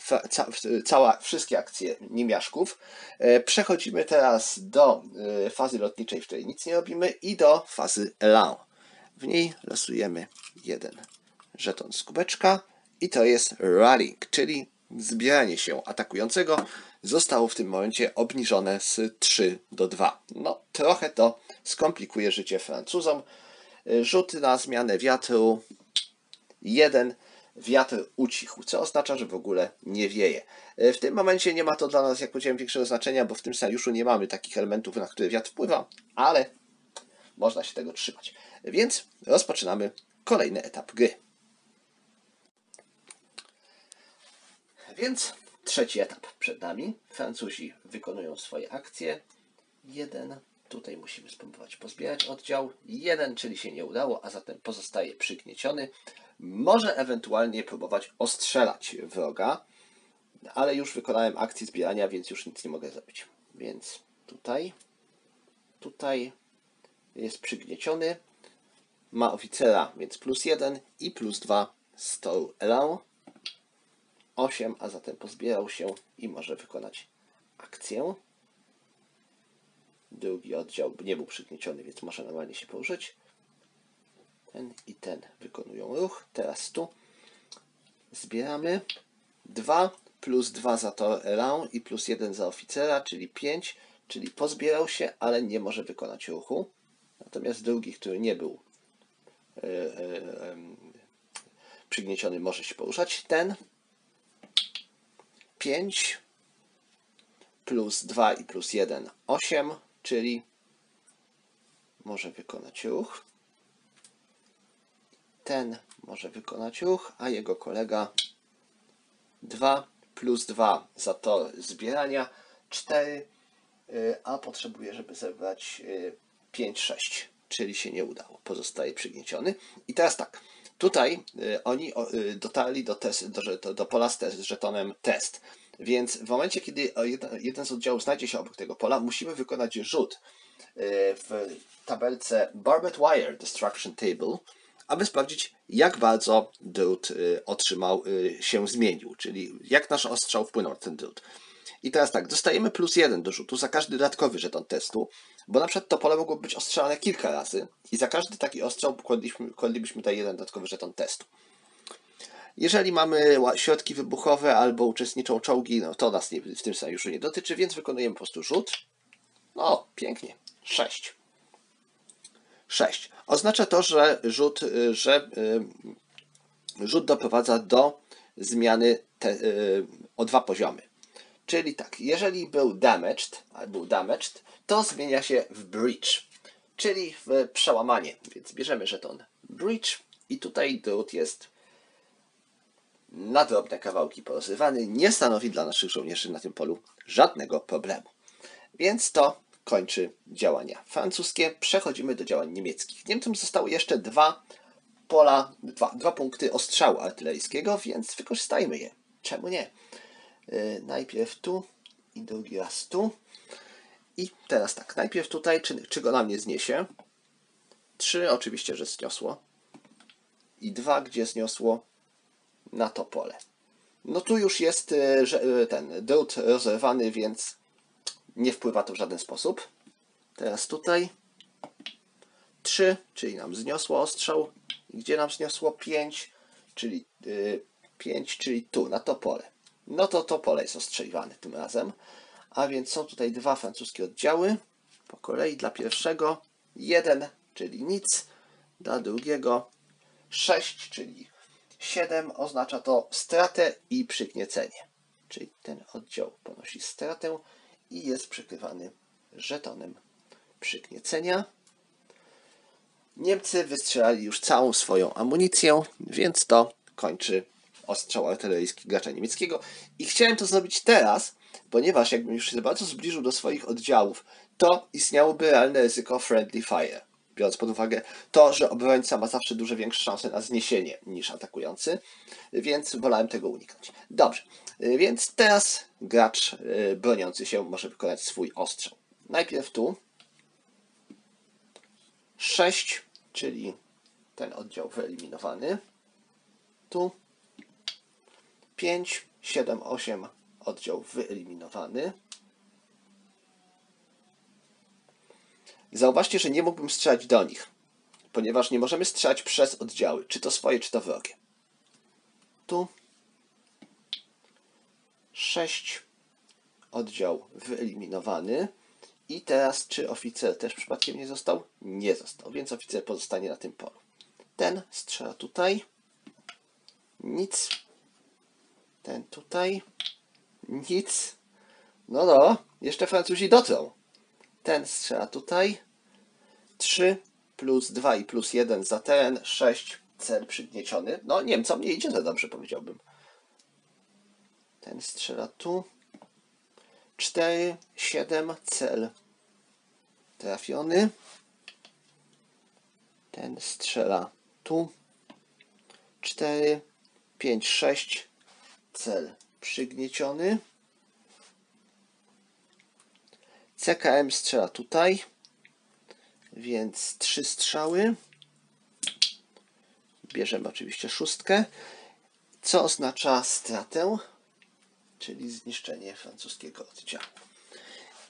fa- ca, cała, wszystkie akcje niemiaszków. E, Przechodzimy teraz do e, fazy lotniczej, w której nic nie robimy i do fazy elan. W niej losujemy jeden żeton z kubeczka i to jest rallying, czyli zbieranie się atakującego zostało w tym momencie obniżone z 3 do 2. No, trochę to skomplikuje życie Francuzom. Rzut na zmianę wiatru. Jeden wiatr ucichł, co oznacza, że w ogóle nie wieje. W tym momencie nie ma to dla nas, jak powiedziałem, większego znaczenia, bo w tym scenariuszu nie mamy takich elementów, na które wiatr wpływa, ale można się tego trzymać. Więc rozpoczynamy kolejny etap gry. Więc trzeci etap przed nami. Francuzi wykonują swoje akcje. Jeden, tutaj musimy spróbować pozbierać oddział. Jeden, czyli się nie udało, a zatem pozostaje przygnieciony. Może ewentualnie próbować ostrzelać wroga, ale już wykonałem akcję zbierania, więc już nic nie mogę zrobić. Więc tutaj, tutaj jest przygnieciony. Ma oficera, więc plus jeden i plus dwa toru elan. 8, a zatem pozbierał się i może wykonać akcję. Drugi oddział nie był przygnieciony, więc może normalnie się poruszyć. Ten i ten wykonują ruch. Teraz tu zbieramy 2 plus 2 za to elan i plus 1 za oficera, czyli 5, czyli pozbierał się, ale nie może wykonać ruchu. Natomiast drugi, który nie był e, em, przygnieciony, może się poruszać. Ten 5 plus 2 i plus 1 8, czyli może wykonać ruch. Ten może wykonać ruch, a jego kolega 2 plus 2 za to zbierania 4, y, a potrzebuje, żeby zebrać 5, 6, czyli się nie udało. Pozostaje przygnieciony. I teraz tak, tutaj y, oni y, dotarli do, test, do, do, pola z, test, z żetonem test. Więc w momencie, kiedy jeden, jeden z oddziałów znajdzie się obok tego pola, musimy wykonać rzut y, w tabelce Barbed Wire Destruction Table, aby sprawdzić, jak bardzo y, otrzymał, się zmienił, czyli jak nasz ostrzał wpłynął na ten drut. I teraz tak, dostajemy plus jeden do rzutu za każdy dodatkowy żeton testu, bo na przykład to pole mogło być ostrzelane kilka razy i za każdy taki ostrzał kładliśmy, kładlibyśmy tutaj jeden dodatkowy żeton testu. Jeżeli mamy środki wybuchowe albo uczestniczą czołgi, no to nas nie, w tym scenariuszu nie dotyczy, więc wykonujemy po prostu rzut. No, pięknie. 6. 6. Oznacza to, że rzut, że y, rzut doprowadza do zmiany te, y, o dwa poziomy. Czyli tak, jeżeli był damaged, albo damaged, to zmienia się w breach, czyli w przełamanie. Więc bierzemy żeton breach i tutaj drut jest na drobne kawałki porozrywany. Nie stanowi dla naszych żołnierzy na tym polu żadnego problemu. Więc to kończy działania francuskie. Przechodzimy do działań niemieckich. Niemcom zostały jeszcze dwa pola, dwa, dwa punkty ostrzału artyleryjskiego, więc wykorzystajmy je. Czemu nie? Yy, najpierw tu i drugi raz tu. I teraz tak, najpierw tutaj, czy, czy go nam nie zniesie? Trzy, oczywiście, że zniosło. I dwa, gdzie zniosło? Na to pole. No tu już jest że, yy, ten drut rozerwany, więc nie wpływa to w żaden sposób. Teraz tutaj 3, czyli nam zniosło ostrzał. Gdzie nam zniosło 5, czyli y, 5, czyli tu, na to pole. No to to pole jest ostrzeliwane tym razem. A więc są tutaj dwa francuskie oddziały. Po kolei dla pierwszego 1, czyli nic, dla drugiego 6, czyli 7 oznacza to stratę i przygniecenie. Czyli ten oddział ponosi stratę i jest przykrywany żetonem przygniecenia. Niemcy wystrzelali już całą swoją amunicję, więc to kończy ostrzał artyleryjski gracza niemieckiego. I chciałem to zrobić teraz, ponieważ jakbym już się bardzo zbliżył do swoich oddziałów, to istniałoby realne ryzyko friendly fire. Biorąc pod uwagę to, że obrońca ma zawsze dużo większe szanse na zniesienie niż atakujący, więc wolałem tego uniknąć. Dobrze, więc teraz gracz e, broniący się może wykonać swój ostrzał. Najpierw tu 6, czyli ten oddział wyeliminowany. Tu 5, 7, 8 oddział wyeliminowany. Zauważcie, że nie mógłbym strzelać do nich, ponieważ nie możemy strzelać przez oddziały, czy to swoje, czy to wrogie. Tu 6 oddział wyeliminowany. I teraz, czy oficer też przypadkiem nie został? Nie został, więc oficer pozostanie na tym polu. Ten strzela tutaj. Nic. Ten tutaj. Nic. No no, jeszcze Francuzi dotrą. Ten strzela tutaj. 3 plus 2 i plus 1 za teren. 6 cel przygnieciony. No Niemcom nie idzie za dobrze, powiedziałbym. Ten strzela tu. 4, 7, cel trafiony. Ten strzela tu. 4, 5, 6, cel przygnieciony. CKM strzela tutaj, więc trzy strzały. Bierzemy oczywiście szóstkę, co oznacza stratę czyli zniszczenie francuskiego oddziału.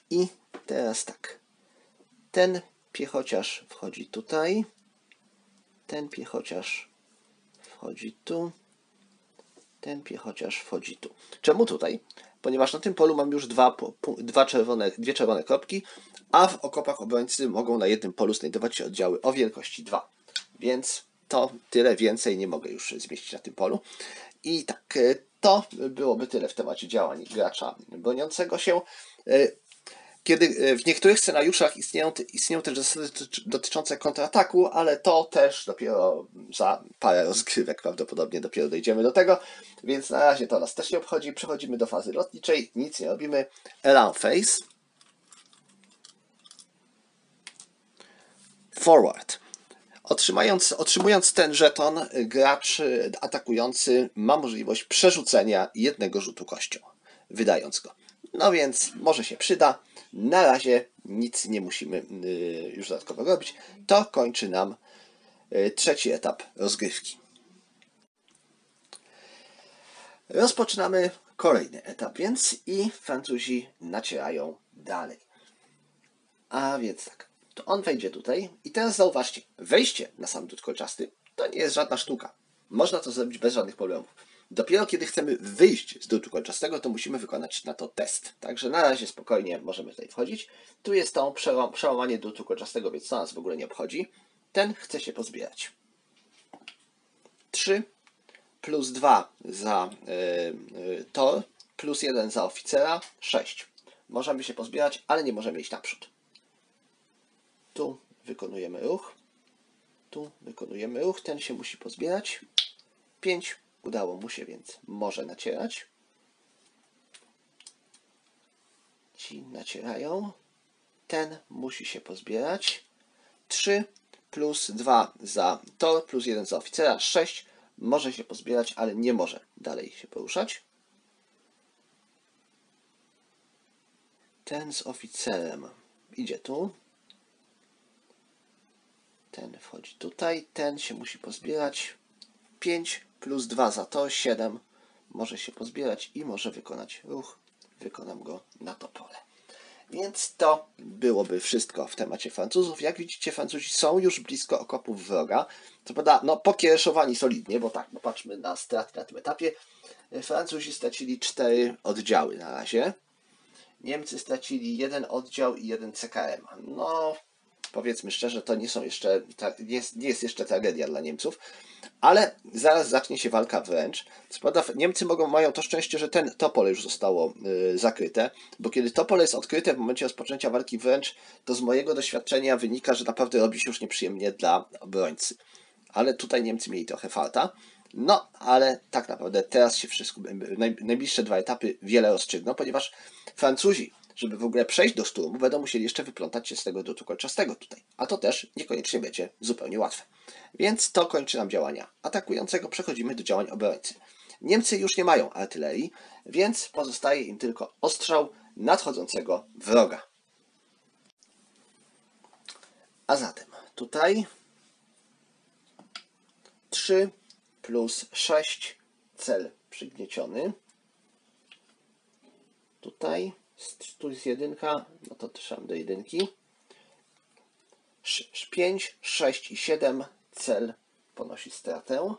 I teraz tak. Ten piechociarz wchodzi tutaj. Ten piechociarz wchodzi tu. Piechociarz wchodzi tu. Czemu tutaj? Ponieważ na tym polu mam już dwa, dwa czerwone, dwie czerwone kropki, a w okopach obrońcy mogą na jednym polu znajdować się oddziały o wielkości 2. Więc to tyle więcej nie mogę już zmieścić na tym polu. I tak, e, to byłoby tyle w temacie działań gracza broniącego się. Kiedy e, w niektórych scenariuszach istnieją, istnieją też zasady dotyczące kontrataku, ale to też dopiero za parę rozgrywek prawdopodobnie dopiero dojdziemy do tego, więc na razie to nas też nie obchodzi. Przechodzimy do fazy lotniczej, nic nie robimy. Elan Face. Forward. Otrzymując, otrzymując ten żeton, gracz atakujący ma możliwość przerzucenia jednego rzutu kością, wydając go. No więc może się przyda. Na razie nic nie musimy y, już dodatkowo robić. To kończy nam y, trzeci etap rozgrywki. Rozpoczynamy kolejny etap, więc i Francuzi nacierają dalej. A więc tak to on wejdzie tutaj i teraz zauważcie, wejście na sam drut kolczasty to nie jest żadna sztuka. Można to zrobić bez żadnych problemów. Dopiero kiedy chcemy wyjść z drutu kolczastego, to musimy wykonać na to test. Także na razie spokojnie możemy tutaj wchodzić. Tu jest to przełamanie drutu kolczastego, więc to nas w ogóle nie obchodzi. Ten chce się pozbierać. 3 plus 2 za yy, tor, plus 1 za oficera, 6. Możemy się pozbierać, ale nie możemy iść naprzód. Tu wykonujemy ruch. Tu wykonujemy ruch. Ten się musi pozbierać. 5 udało mu się, więc może nacierać. Ci nacierają. Ten musi się pozbierać. 3 plus 2 za tor, plus 1 za oficera. 6 może się pozbierać, ale nie może dalej się poruszać. Ten z oficerem idzie tu. Ten wchodzi tutaj, ten się musi pozbierać. 5 plus 2 za to, 7. Może się pozbierać i może wykonać ruch. Wykonam go na to pole. Więc to byłoby wszystko w temacie Francuzów. Jak widzicie, Francuzi są już blisko okopów wroga. To prawda, no pokiereszowani solidnie, bo tak, popatrzmy na straty na tym etapie. Francuzi stracili 4 oddziały na razie. Niemcy stracili jeden oddział i jeden CKM. No, powiedzmy szczerze, to nie są jeszcze, nie jest, nie jest jeszcze tragedia dla Niemców, ale zaraz zacznie się walka wręcz. Niemcy mogą, mają to szczęście, że ten topole już zostało y, zakryte, bo kiedy topole jest odkryte w momencie rozpoczęcia walki wręcz, to z mojego doświadczenia wynika, że naprawdę robi się już nieprzyjemnie dla obrońcy. Ale tutaj Niemcy mieli trochę farta. No, ale tak naprawdę teraz się wszystko, najbliższe dwa etapy wiele rozstrzygną, ponieważ Francuzi żeby w ogóle przejść do szturmu, będą musieli jeszcze wyplątać się z tego drutu kolczastego tutaj. A to też niekoniecznie będzie zupełnie łatwe. Więc to kończy nam działania atakującego. Przechodzimy do działań obrońcy. Niemcy już nie mają artylerii, więc pozostaje im tylko ostrzał nadchodzącego wroga. A zatem tutaj 3 plus 6 cel przygnieciony. Tutaj tu jest jedynka, no to trzeba do jedynki. 5, 6 i 7 cel ponosi stratę.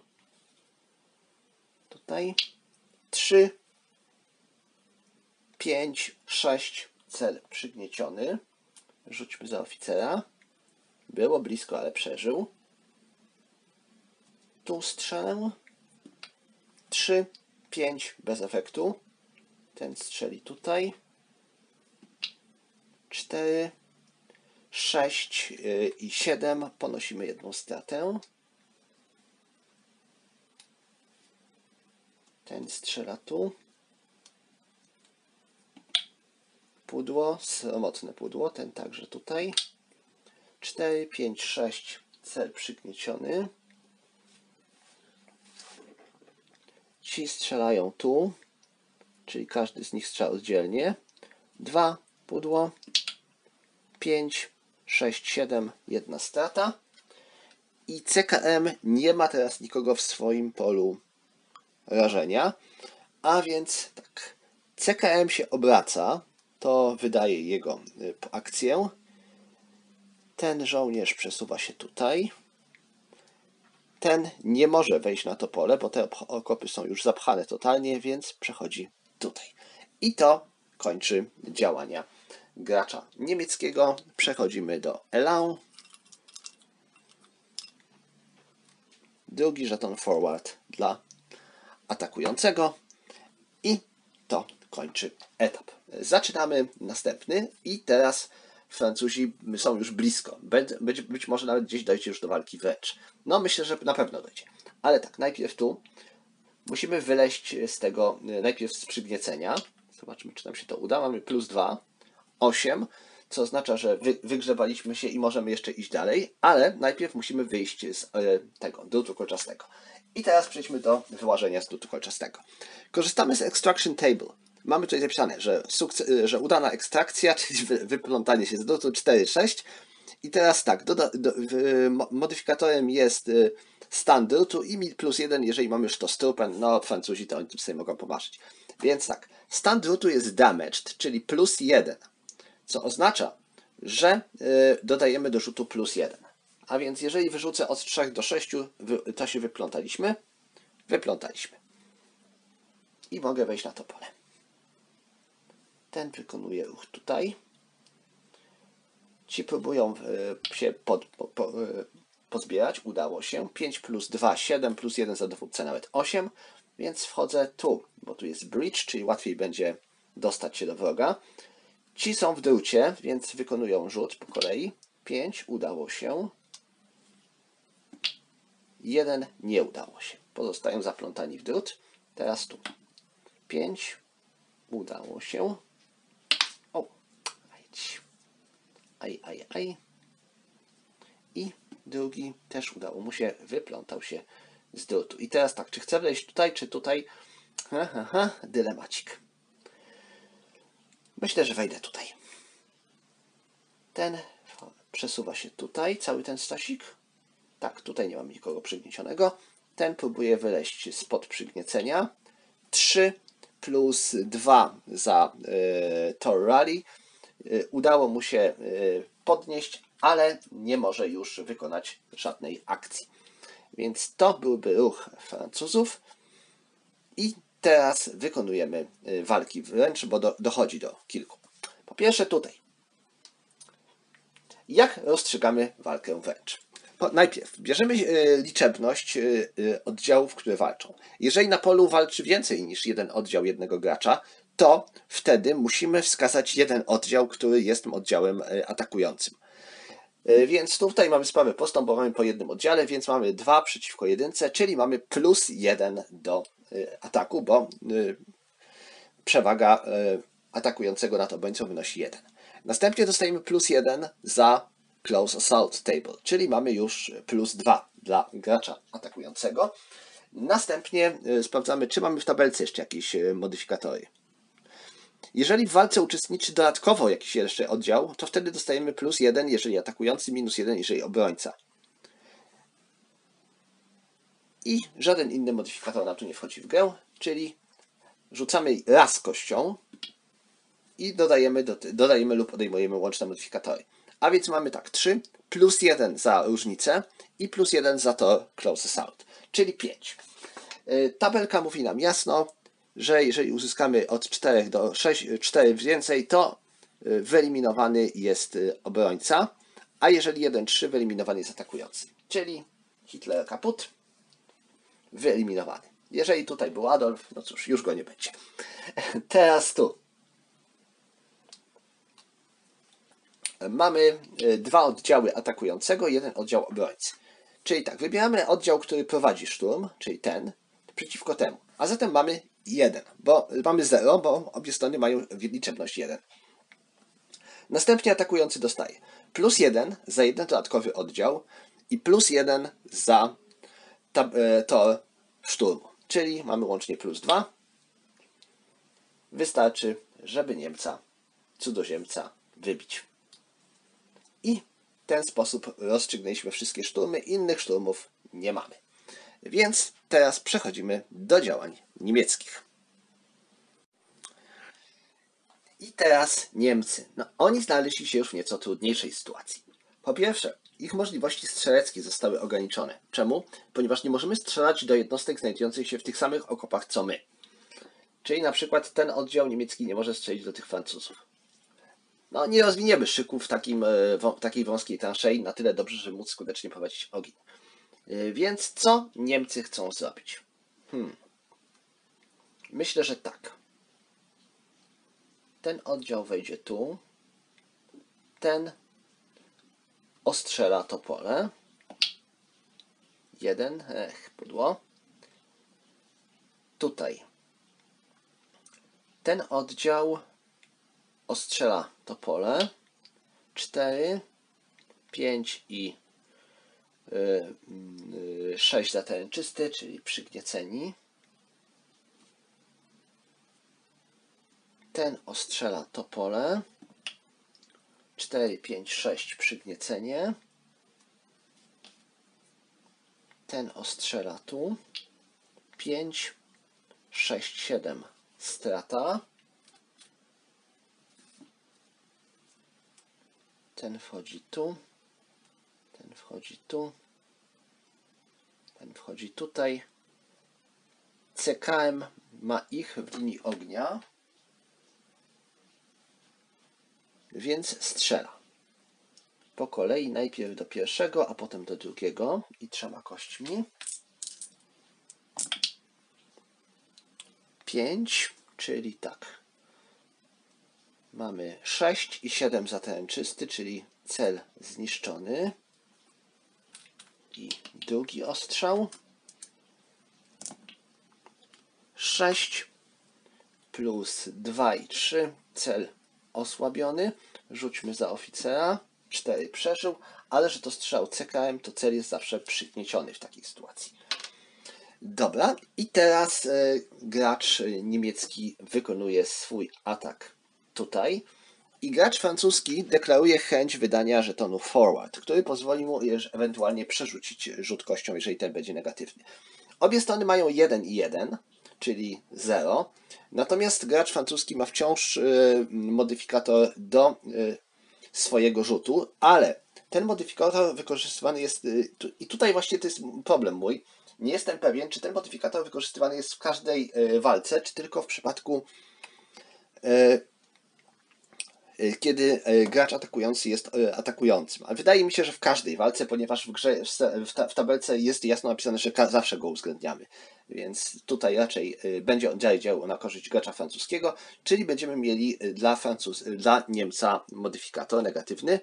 Tutaj 3, 5, 6 cel przygnieciony. Rzućmy za oficera. Było blisko, ale przeżył. Tu strzelę. 3, 5 bez efektu. Ten strzeli tutaj. 4, 6 y, i 7 ponosimy jedną stratę. Ten strzela tu. Pudło, sromotne pudło, ten także tutaj. 4, 5, 6, cel przygnieciony. Ci strzelają tu, czyli każdy z nich strzela oddzielnie. 2, pudło. 5, 6, 7, jedna strata. I CKM nie ma teraz nikogo w swoim polu rażenia. A więc tak, CKM się obraca, to wydaje jego y, akcję. Ten żołnierz przesuwa się tutaj. Ten nie może wejść na to pole, bo te okopy są już zapchane totalnie, więc przechodzi tutaj. I to kończy działania gracza niemieckiego. Przechodzimy do Elan. Drugi żeton forward dla atakującego. I to kończy etap. Zaczynamy następny i teraz Francuzi są już blisko. Być, być może nawet gdzieś dojdzie już do walki wręcz. No myślę, że na pewno dojdzie. Ale tak, najpierw tu musimy wyleźć z tego, najpierw z przygniecenia. Zobaczmy, czy nam się to uda. Mamy plus 2. 8, co oznacza, że wy, wygrzewaliśmy się i możemy jeszcze iść dalej, ale najpierw musimy wyjść z e, tego drutu kolczastego. I teraz przejdźmy do wyłażenia z drutu kolczastego. Korzystamy z Extraction Table. Mamy tutaj zapisane, że, sukces, że udana ekstrakcja, czyli wy, wyplątanie się z drutu 4-6. I teraz tak, do, do, modyfikatorem jest y, stan drutu i plus 1, jeżeli mamy już to strupen, no Francuzi to oni sobie mogą pomarzyć. Więc tak, stan drutu jest damaged, czyli plus 1 co oznacza, że y, dodajemy do rzutu plus 1. A więc jeżeli wyrzucę od 3 do 6, to się wyplątaliśmy, wyplątaliśmy. I mogę wejść na to pole. Ten wykonuje ruch tutaj. Ci próbują y, się pod, po, po, y, pozbierać. Udało się. 5 plus 2, 7 plus 1 za dowódcę nawet 8. Więc wchodzę tu, bo tu jest bridge, czyli łatwiej będzie dostać się do wroga. Ci są w drucie, więc wykonują rzut po kolei. 5 udało się. Jeden nie udało się. Pozostają zaplątani w drut. Teraz tu. 5 udało się. O. Aj, aj, aj. I drugi też udało mu się, wyplątał się z drutu. I teraz tak, czy chcę wejść tutaj, czy tutaj? Ha, ha, ha, dylemacik. Myślę, że wejdę tutaj. Ten przesuwa się tutaj, cały ten stasik. Tak, tutaj nie mam nikogo przygniecionego. Ten próbuje wyleźć spod przygniecenia. 3 plus 2 za y, Tor Rally. Y, udało mu się y, podnieść, ale nie może już wykonać żadnej akcji. Więc to byłby ruch Francuzów. I Teraz wykonujemy y, walki wręcz, bo do, dochodzi do kilku. Po pierwsze tutaj. Jak rozstrzygamy walkę wręcz? Po, najpierw bierzemy e, liczebność e, oddziałów, które walczą. Jeżeli na polu walczy więcej niż jeden oddział jednego gracza, to wtedy musimy wskazać jeden oddział, który jest tym oddziałem atakującym. Więc tutaj mamy sprawę mamy po jednym oddziale, więc mamy 2 przeciwko jedynce, czyli mamy plus 1 do ataku, bo e, przewaga e, atakującego nad obrońcą wynosi 1. Następnie dostajemy plus 1 za close assault table, czyli mamy już plus 2 dla gracza atakującego. Następnie e, sprawdzamy, czy mamy w tabelce jeszcze jakieś e, modyfikatory. Jeżeli w walce uczestniczy dodatkowo jakiś jeszcze oddział, to wtedy dostajemy plus 1, jeżeli atakujący, minus 1, jeżeli obrońca. I żaden inny modyfikator nam tu nie wchodzi w grę, czyli rzucamy raz kością i dodajemy, do, dodajemy lub odejmujemy łączne modyfikatory. A więc mamy tak, 3 plus 1 za różnicę i plus 1 za to close assault, czyli 5. Y, Tabelka mówi nam jasno, że jeżeli uzyskamy od 4 do 6, 4 więcej, to y, wyeliminowany jest y, obrońca, a jeżeli 1-3 wyeliminowany jest atakujący. Czyli Hitler kaput, wyeliminowany. Jeżeli tutaj był Adolf, no cóż, już go nie będzie. Teraz tu. Mamy y, dwa oddziały atakującego, jeden oddział obrońcy. Czyli tak, wybieramy oddział, który prowadzi szturm, czyli ten, przeciwko temu. A zatem mamy 1, bo mamy 0, bo obie strony mają liczebność 1. Następnie atakujący dostaje plus 1 za jeden dodatkowy oddział i plus 1 za ta, e, tor szturmu. Czyli mamy łącznie plus 2. Wystarczy, żeby Niemca, cudzoziemca wybić. I w ten sposób rozstrzygnęliśmy wszystkie szturmy. Innych szturmów nie mamy. Więc teraz przechodzimy do działań niemieckich. I teraz Niemcy. No, oni znaleźli się już w nieco trudniejszej sytuacji. Po pierwsze, ich możliwości strzeleckie zostały ograniczone. Czemu? Ponieważ nie możemy strzelać do jednostek znajdujących się w tych samych okopach co my. Czyli na przykład ten oddział niemiecki nie może strzelić do tych Francuzów. No, nie rozwiniemy szyków w takim, e, w takiej wąskiej transzei na tyle dobrze, żeby móc skutecznie prowadzić ogień. E, Więc co Niemcy chcą zrobić? Hmm. Myślę, że tak. Ten oddział wejdzie tu. Ten ostrzela to pole. Jeden, ech, pudło. Tutaj. Ten oddział ostrzela to pole. 4, 5 i 6 zatęczysty, czyli przygnieceni. Ten ostrzela to pole. 4, 5, 6 przygniecenie. Ten ostrzela tu. 5, 6, 7 strata. Ten wchodzi tu. Ten wchodzi tu. Ten wchodzi tutaj. CKM ma ich w linii ognia. Więc strzela. Po kolei najpierw do pierwszego, a potem do drugiego i trzema kośćmi. 5, czyli tak. Mamy 6 i 7 za teren czysty, czyli cel zniszczony. I drugi ostrzał. 6 plus 2 i 3, cel osłabiony. Rzućmy za oficera. 4 przeżył, ale że to strzał CKM, to cel jest zawsze przygnieciony w takiej sytuacji. Dobra, i teraz e, gracz niemiecki wykonuje swój atak tutaj. I gracz francuski deklaruje chęć wydania żetonu forward, który pozwoli mu ewentualnie przerzucić rzut kością, jeżeli ten będzie negatywny. Obie strony mają 1 i 1, czyli 0. Natomiast gracz francuski ma wciąż y, modyfikator do y, swojego rzutu, ale ten modyfikator wykorzystywany jest. y, I tutaj właśnie to jest problem mój. Nie jestem pewien, czy ten modyfikator wykorzystywany jest w każdej walce, czy tylko w przypadku kiedy y, gracz atakujący jest y, atakującym. Ale wydaje mi się, że w każdej walce, ponieważ w grze, w tabelce jest jasno napisane, że zawsze go uwzględniamy. Więc tutaj raczej y, będzie on działał na korzyść gracza francuskiego, czyli będziemy mieli y, dla, Francuz, y, dla Niemca modyfikator negatywny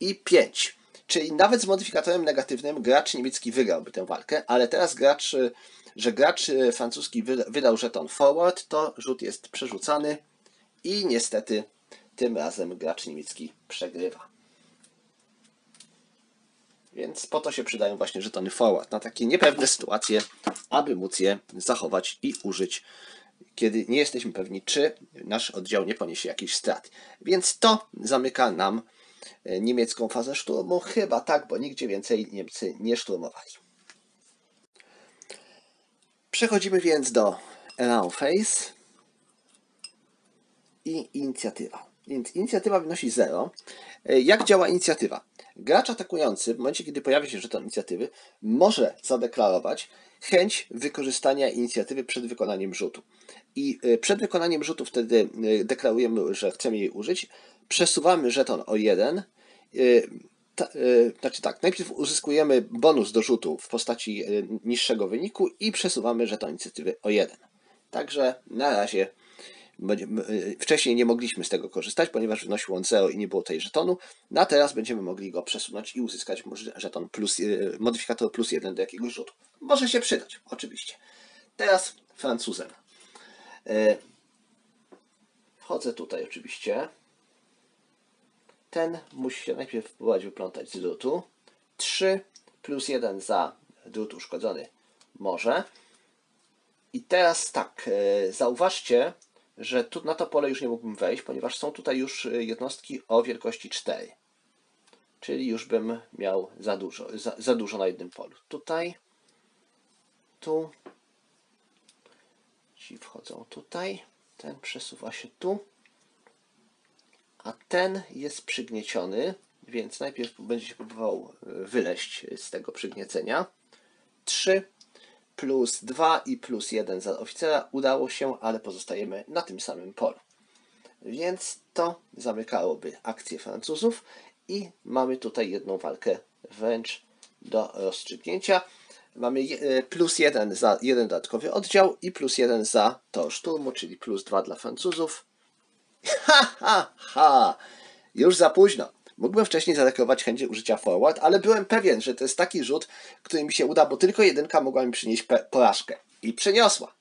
i 5. Czyli nawet z modyfikatorem negatywnym gracz niemiecki wygrałby tę walkę, ale teraz gracz, y, że gracz y, francuski wy- wydał żeton forward, to rzut jest przerzucany i niestety tym razem gracz niemiecki przegrywa. Więc po to się przydają właśnie żetony forward, na takie niepewne sytuacje, aby móc je zachować i użyć, kiedy nie jesteśmy pewni, czy nasz oddział nie poniesie jakichś strat. Więc to zamyka nam e, niemiecką fazę szturmu. Chyba tak, bo nigdzie więcej Niemcy nie szturmowali. Przechodzimy więc do Elan Phase i inicjatywa. Więc inicjatywa wynosi 0. Jak działa inicjatywa? Gracz atakujący, w momencie kiedy pojawia się żeton inicjatywy, może zadeklarować chęć wykorzystania inicjatywy przed wykonaniem rzutu. I y, przed wykonaniem rzutu wtedy y, deklarujemy, że chcemy jej użyć, przesuwamy żeton o 1. Ta, znaczy tak, najpierw uzyskujemy bonus do rzutu w postaci niższego wyniku i przesuwamy żeton inicjatywy o 1. Także na razie wcześniej nie mogliśmy z tego korzystać, ponieważ wynosił on 0 i nie było tej żetonu. No a teraz będziemy mogli go przesunąć i uzyskać żeton plus, y, modyfikator plus 1 do jakiegoś rzutu. Może się przydać, oczywiście. Teraz Francuzem. Y, Wchodzę tutaj oczywiście. Ten musi się najpierw próbować wyplątać z drutu. 3 plus 1 za drut uszkodzony może. I teraz tak, e, zauważcie, że tu na to pole już nie mógłbym wejść, ponieważ są tutaj już e, jednostki o wielkości 4. Czyli już bym miał za dużo, za, za dużo na jednym polu. Tutaj, tu, ci wchodzą tutaj, ten przesuwa się tu, a ten jest przygnieciony, więc najpierw będzie się próbował e, wyleźć z tego przygniecenia. 3 plus 2 i plus 1 za oficera udało się, ale pozostajemy na tym samym polu. Więc to zamykałoby akcję Francuzów i mamy tutaj jedną walkę wręcz do rozstrzygnięcia. Mamy e, plus 1 za jeden dodatkowy oddział i plus 1 za tor szturmu, czyli plus 2 dla Francuzów. Ha, ha, ha! Już za późno. Mógłbym wcześniej zadeklarować chęć użycia forward, ale byłem pewien, że to jest taki rzut, który mi się uda, bo tylko jedynka mogła mi przynieść porażkę. I przyniosła.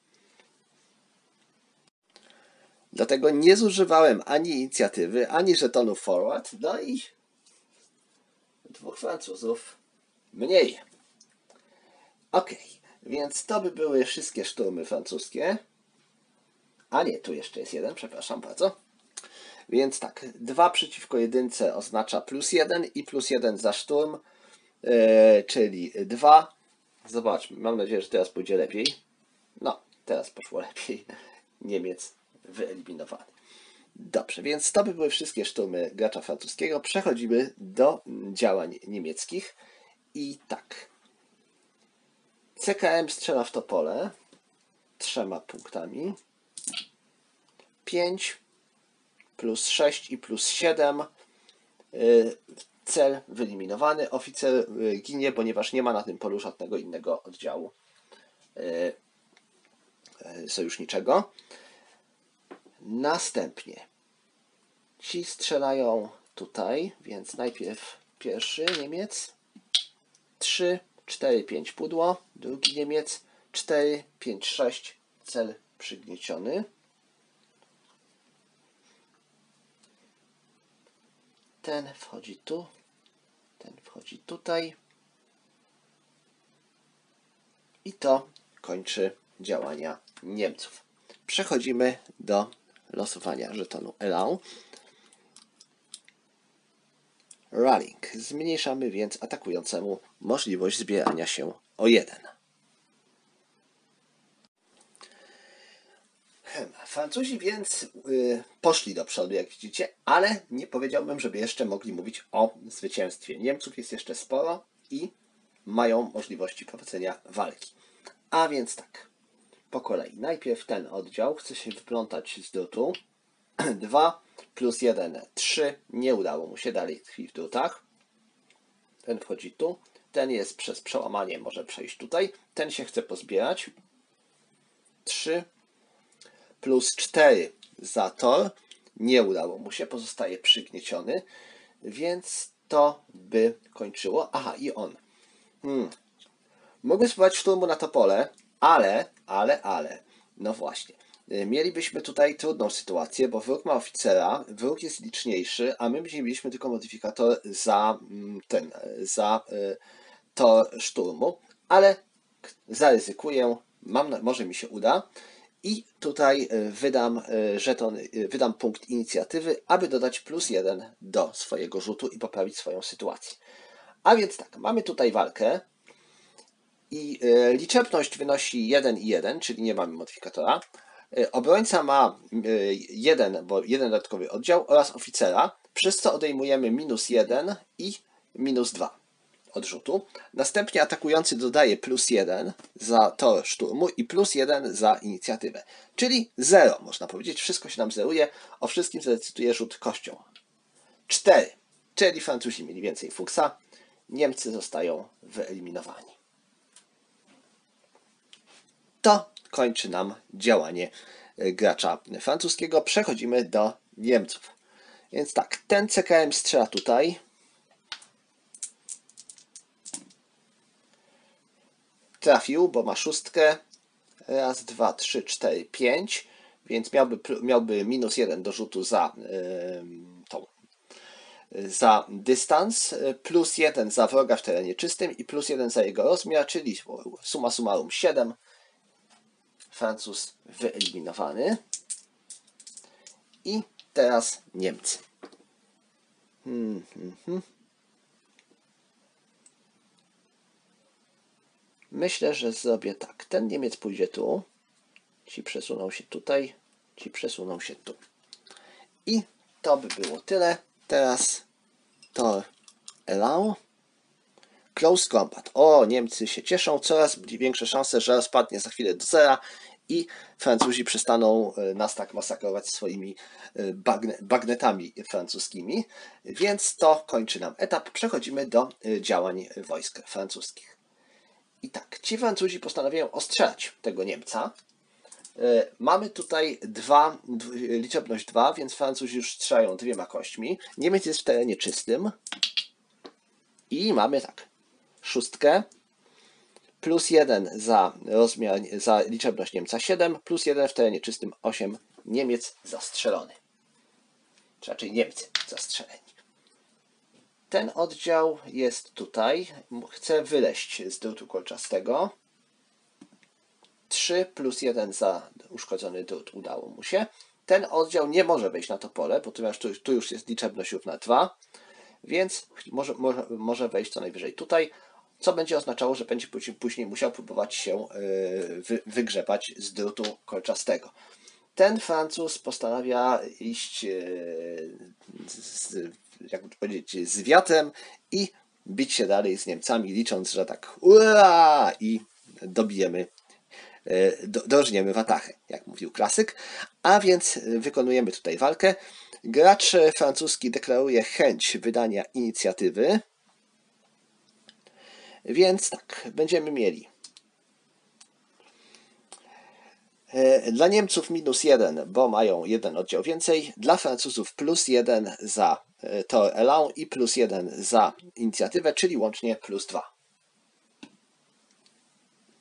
Dlatego nie zużywałem ani inicjatywy, ani żetonu forward, no i dwóch Francuzów mniej. Ok, więc to by były wszystkie szturmy francuskie. A nie, tu jeszcze jest jeden, przepraszam bardzo. Więc tak, 2 przeciwko jedynce oznacza plus 1 i plus 1 za szturm, e, czyli 2. Zobaczmy, mam nadzieję, że teraz pójdzie lepiej. No, teraz poszło lepiej. Niemiec wyeliminowany. Dobrze, więc to by były wszystkie szturmy gracza francuskiego. Przechodzimy do działań niemieckich. I tak. CKM strzela w to pole trzema punktami. 5 plus 6 i plus 7. Y, Cel wyeliminowany. Oficer y, ginie, ponieważ nie ma na tym polu żadnego innego oddziału y, sojuszniczego. Następnie ci strzelają tutaj, więc najpierw pierwszy Niemiec 3, 4, 5 pudło, drugi Niemiec 4, 5, 6 cel przygnieciony. Ten wchodzi tu, ten wchodzi tutaj. I to kończy działania Niemców. Przechodzimy do losowania żetonu Elan. Rallying. Zmniejszamy więc atakującemu możliwość zbierania się o jeden. Francuzi więc y, poszli do przodu, jak widzicie, ale nie powiedziałbym, żeby jeszcze mogli mówić o zwycięstwie. Niemców jest jeszcze sporo i mają możliwości prowadzenia walki. A więc tak, po kolei. Najpierw ten oddział chce się wyplątać z drutu. Dwa, plus 1, 3. Nie udało mu się dalej tkwi w drutach. Ten wchodzi tu. Ten jest przez przełamanie, może przejść tutaj. Ten się chce pozbierać. 3 plus 4 za tor. Nie udało mu się, pozostaje przygnieciony, więc to by kończyło. Aha, i on. Hmm. Mógłby spróbować szturmu na to pole, ale, ale, ale. No właśnie. Y, Mielibyśmy tutaj trudną sytuację, bo wróg ma oficera, wróg jest liczniejszy, a my mieliśmy tylko modyfikator za mm, ten, za y, tor szturmu, ale zaryzykuję, mam, może mi się uda i tutaj y, wydam y, żeton, y, wydam punkt inicjatywy, aby dodać plus jeden do swojego rzutu i poprawić swoją sytuację. A więc tak, mamy tutaj walkę i liczebność wynosi 1 i 1, czyli nie mamy modyfikatora. Obrońca ma jeden, bo jeden dodatkowy oddział oraz oficera, przez co odejmujemy minus 1 i minus 2 odrzutu. Następnie atakujący dodaje plus 1 za tor szturmu i plus 1 za inicjatywę. Czyli 0, można powiedzieć. Wszystko się nam zeruje. O wszystkim zadecyduje rzut kością. 4. Czyli Francuzi mieli więcej fuksa. Niemcy zostają wyeliminowani. To kończy nam działanie y, gracza francuskiego. Przechodzimy do Niemców. Więc tak, ten CKM strzela tutaj. Trafił, bo ma szóstkę. Raz, dwa, trzy, cztery, pięć. Więc miałby, miałby minus jeden do rzutu za ym, tą za dystans, plus jeden za wroga w terenie czystym i plus jeden za jego rozmiar, czyli suma summarum 7. Francuz wyeliminowany. I teraz Niemcy. Hmm, hmm, hmm. Myślę, że zrobię tak. Ten Niemiec pójdzie tu. Ci przesuną się tutaj. Ci przesuną się tu. I to by było tyle. Teraz to allow. Close combat. O, Niemcy się cieszą. Coraz większe szanse, że spadnie za chwilę do zera i Francuzi przestaną e, nas tak masakrować swoimi e, bagne, bagnetami francuskimi. Więc to kończy nam etap. Przechodzimy do e, działań wojsk francuskich. I tak, ci Francuzi postanawiają ostrzelać tego Niemca. E, Mamy tutaj dwa, dw- liczebność 2, więc Francuzi już strzelają dwiema kośćmi. Niemiec jest w terenie czystym. I mamy tak, szóstkę, plus 1 za rozmiar, za liczebność Niemca 7, plus 1 w terenie czystym 8, Niemiec zastrzelony. Czy raczej Niemcy zastrzeleni. Ten oddział jest tutaj. Chce wyleźć z drutu kolczastego. 3 plus 1 za uszkodzony drut udało mu się. Ten oddział nie może wejść na to pole, ponieważ tu, tu już jest liczebność równa 2, więc może, może, może wejść co najwyżej tutaj, co będzie oznaczało, że będzie później, musiał próbować się yy, wy, wygrzebać z drutu kolczastego. Ten Francuz postanawia iść yy, jakby powiedzieć, z wiatrem i bić się dalej z Niemcami, licząc, że tak i dobijemy e, do, dożniemy watachę, jak mówił klasyk. A więc wykonujemy tutaj walkę. Gracz francuski deklaruje chęć wydania inicjatywy. Więc tak, będziemy mieli e, dla Niemców minus jeden, bo mają jeden oddział więcej. Dla Francuzów plus jeden za to allow i plus jeden za inicjatywę, czyli łącznie plus dwa.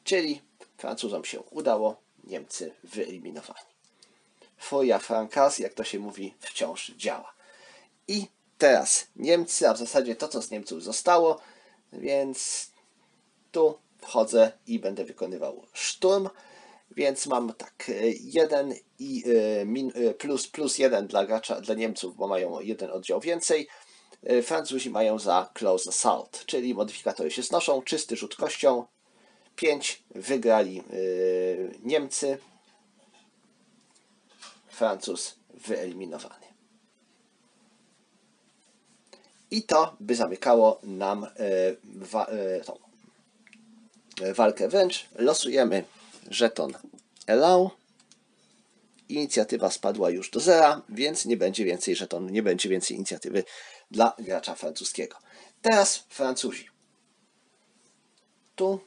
Czyli Francuzom się udało, Niemcy wyeliminowani. Foja Francas, jak to się mówi, wciąż działa. I teraz Niemcy, a w zasadzie to, co z Niemców zostało, więc tu wchodzę i będę wykonywał szturm. Więc mam tak, 1 i e, min, e, plus, plus 1 dla gracza, dla Niemców, bo mają jeden oddział więcej. E, Francuzi mają za close assault, czyli modyfikatory się znoszą, czysty rzut kością, 5 wygrali Niemcy. Francuz wyeliminowany. I to by zamykało nam wa, walkę wręcz. Losujemy żeton allow. inicjatywa spadła już do zera, więc nie będzie więcej żetonu, nie będzie więcej inicjatywy dla gracza francuskiego. Teraz Francuzi. Tu.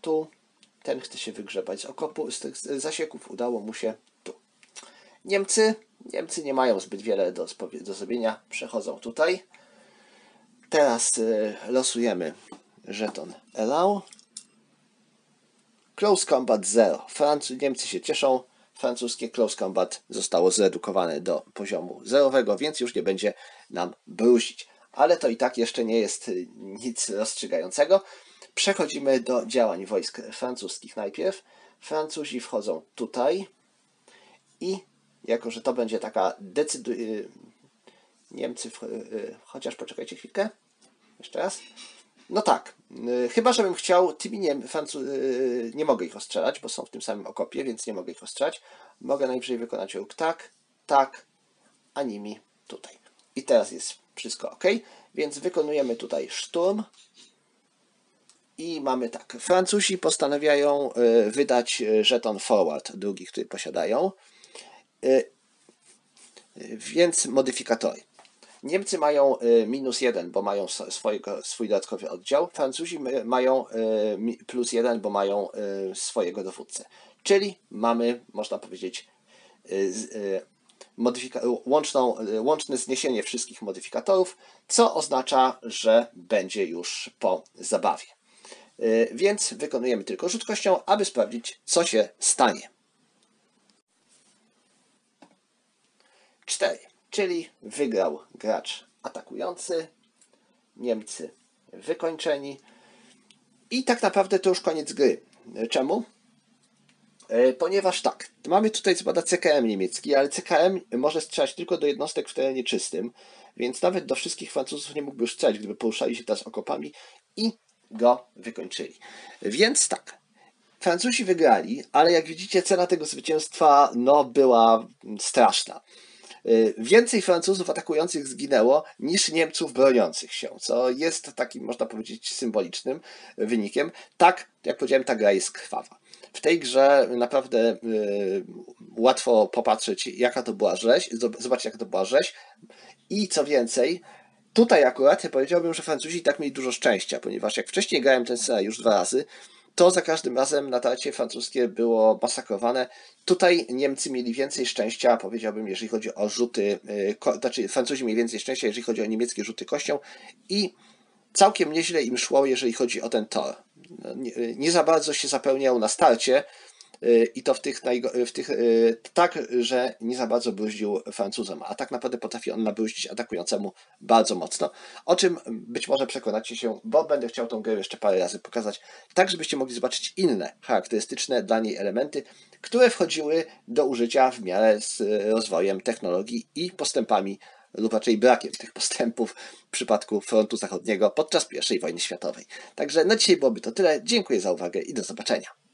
Tu. Ten chce się wygrzebać z okopu, z tych zasieków. Udało mu się tu. Niemcy. Niemcy nie mają zbyt wiele do, do zrobienia. Przechodzą tutaj. Teraz y, losujemy żeton Allow. Close Combat 0. Franc Niemcy się cieszą. Francuskie Close Combat zostało zredukowane do poziomu zerowego, więc już nie będzie nam bruzić. Ale to i tak jeszcze nie jest y, nic rozstrzygającego. Przechodzimy do działań wojsk francuskich najpierw. Francuzi wchodzą tutaj i jako, że to będzie taka decydująca... Y, Niemcy. Y, chociaż poczekajcie chwilkę, jeszcze raz. No tak, chyba żebym chciał, tymi nie, Francu... nie mogę ich ostrzelać, bo są w tym samym okopie, więc nie mogę ich ostrzelać. Mogę najwyżej wykonać ruch tak, tak, a nimi tutaj. I teraz jest wszystko ok, więc wykonujemy tutaj szturm. I mamy tak, Francuzi postanawiają wydać żeton forward, drugi, który posiadają. Więc modyfikatory. Niemcy mają minus jeden, bo mają swój dodatkowy oddział. Francuzi mają plus jeden, bo mają swojego dowódcę. Czyli mamy, można powiedzieć, łączną, łączne zniesienie wszystkich modyfikatorów, co oznacza, że będzie już po zabawie. Więc wykonujemy tylko rzut kością, aby sprawdzić, co się stanie. 4, czyli wygrał gracz atakujący, Niemcy wykończeni i tak naprawdę to już koniec gry. Czemu? Ponieważ tak, mamy tutaj zbada CKM niemiecki, ale CKM może strzelać tylko do jednostek w terenie czystym, więc nawet do wszystkich Francuzów nie mógłby strzelać, gdyby poruszali się teraz okopami i go wykończyli. Więc tak, Francuzi wygrali, ale jak widzicie cena tego zwycięstwa no, była straszna. Y, więcej Francuzów atakujących zginęło niż Niemców broniących się, co jest takim, można powiedzieć, symbolicznym wynikiem. Tak, jak powiedziałem, ta gra jest krwawa. W tej grze naprawdę y, łatwo popatrzeć, jaka to była rzeź, zobaczyć, jaka to była rzeź. I co więcej, tutaj akurat ja powiedziałbym, że Francuzi tak mieli dużo szczęścia, ponieważ jak wcześniej grałem ten scenariusz dwa razy, to za każdym razem natarcie francuskie było masakrowane. Tutaj Niemcy mieli więcej szczęścia, powiedziałbym, jeżeli chodzi o rzuty, y, znaczy Francuzi mieli więcej szczęścia, jeżeli chodzi o niemieckie rzuty kością i całkiem nieźle im szło, jeżeli chodzi o ten tor. No, nie, nie za bardzo się zapełniał na starcie, i to w tych, w tych y, tak, że nie za bardzo bruździł Francuzom, a tak naprawdę potrafi on nabruździć atakującemu bardzo mocno. O czym być może przekonacie się, bo będę chciał tą grę jeszcze parę razy pokazać, tak żebyście mogli zobaczyć inne charakterystyczne dla niej elementy, które wchodziły do użycia w miarę z rozwojem technologii i postępami lub raczej brakiem tych postępów w przypadku frontu zachodniego podczas I wojny światowej. Także na dzisiaj byłoby to tyle. Dziękuję za uwagę i do zobaczenia.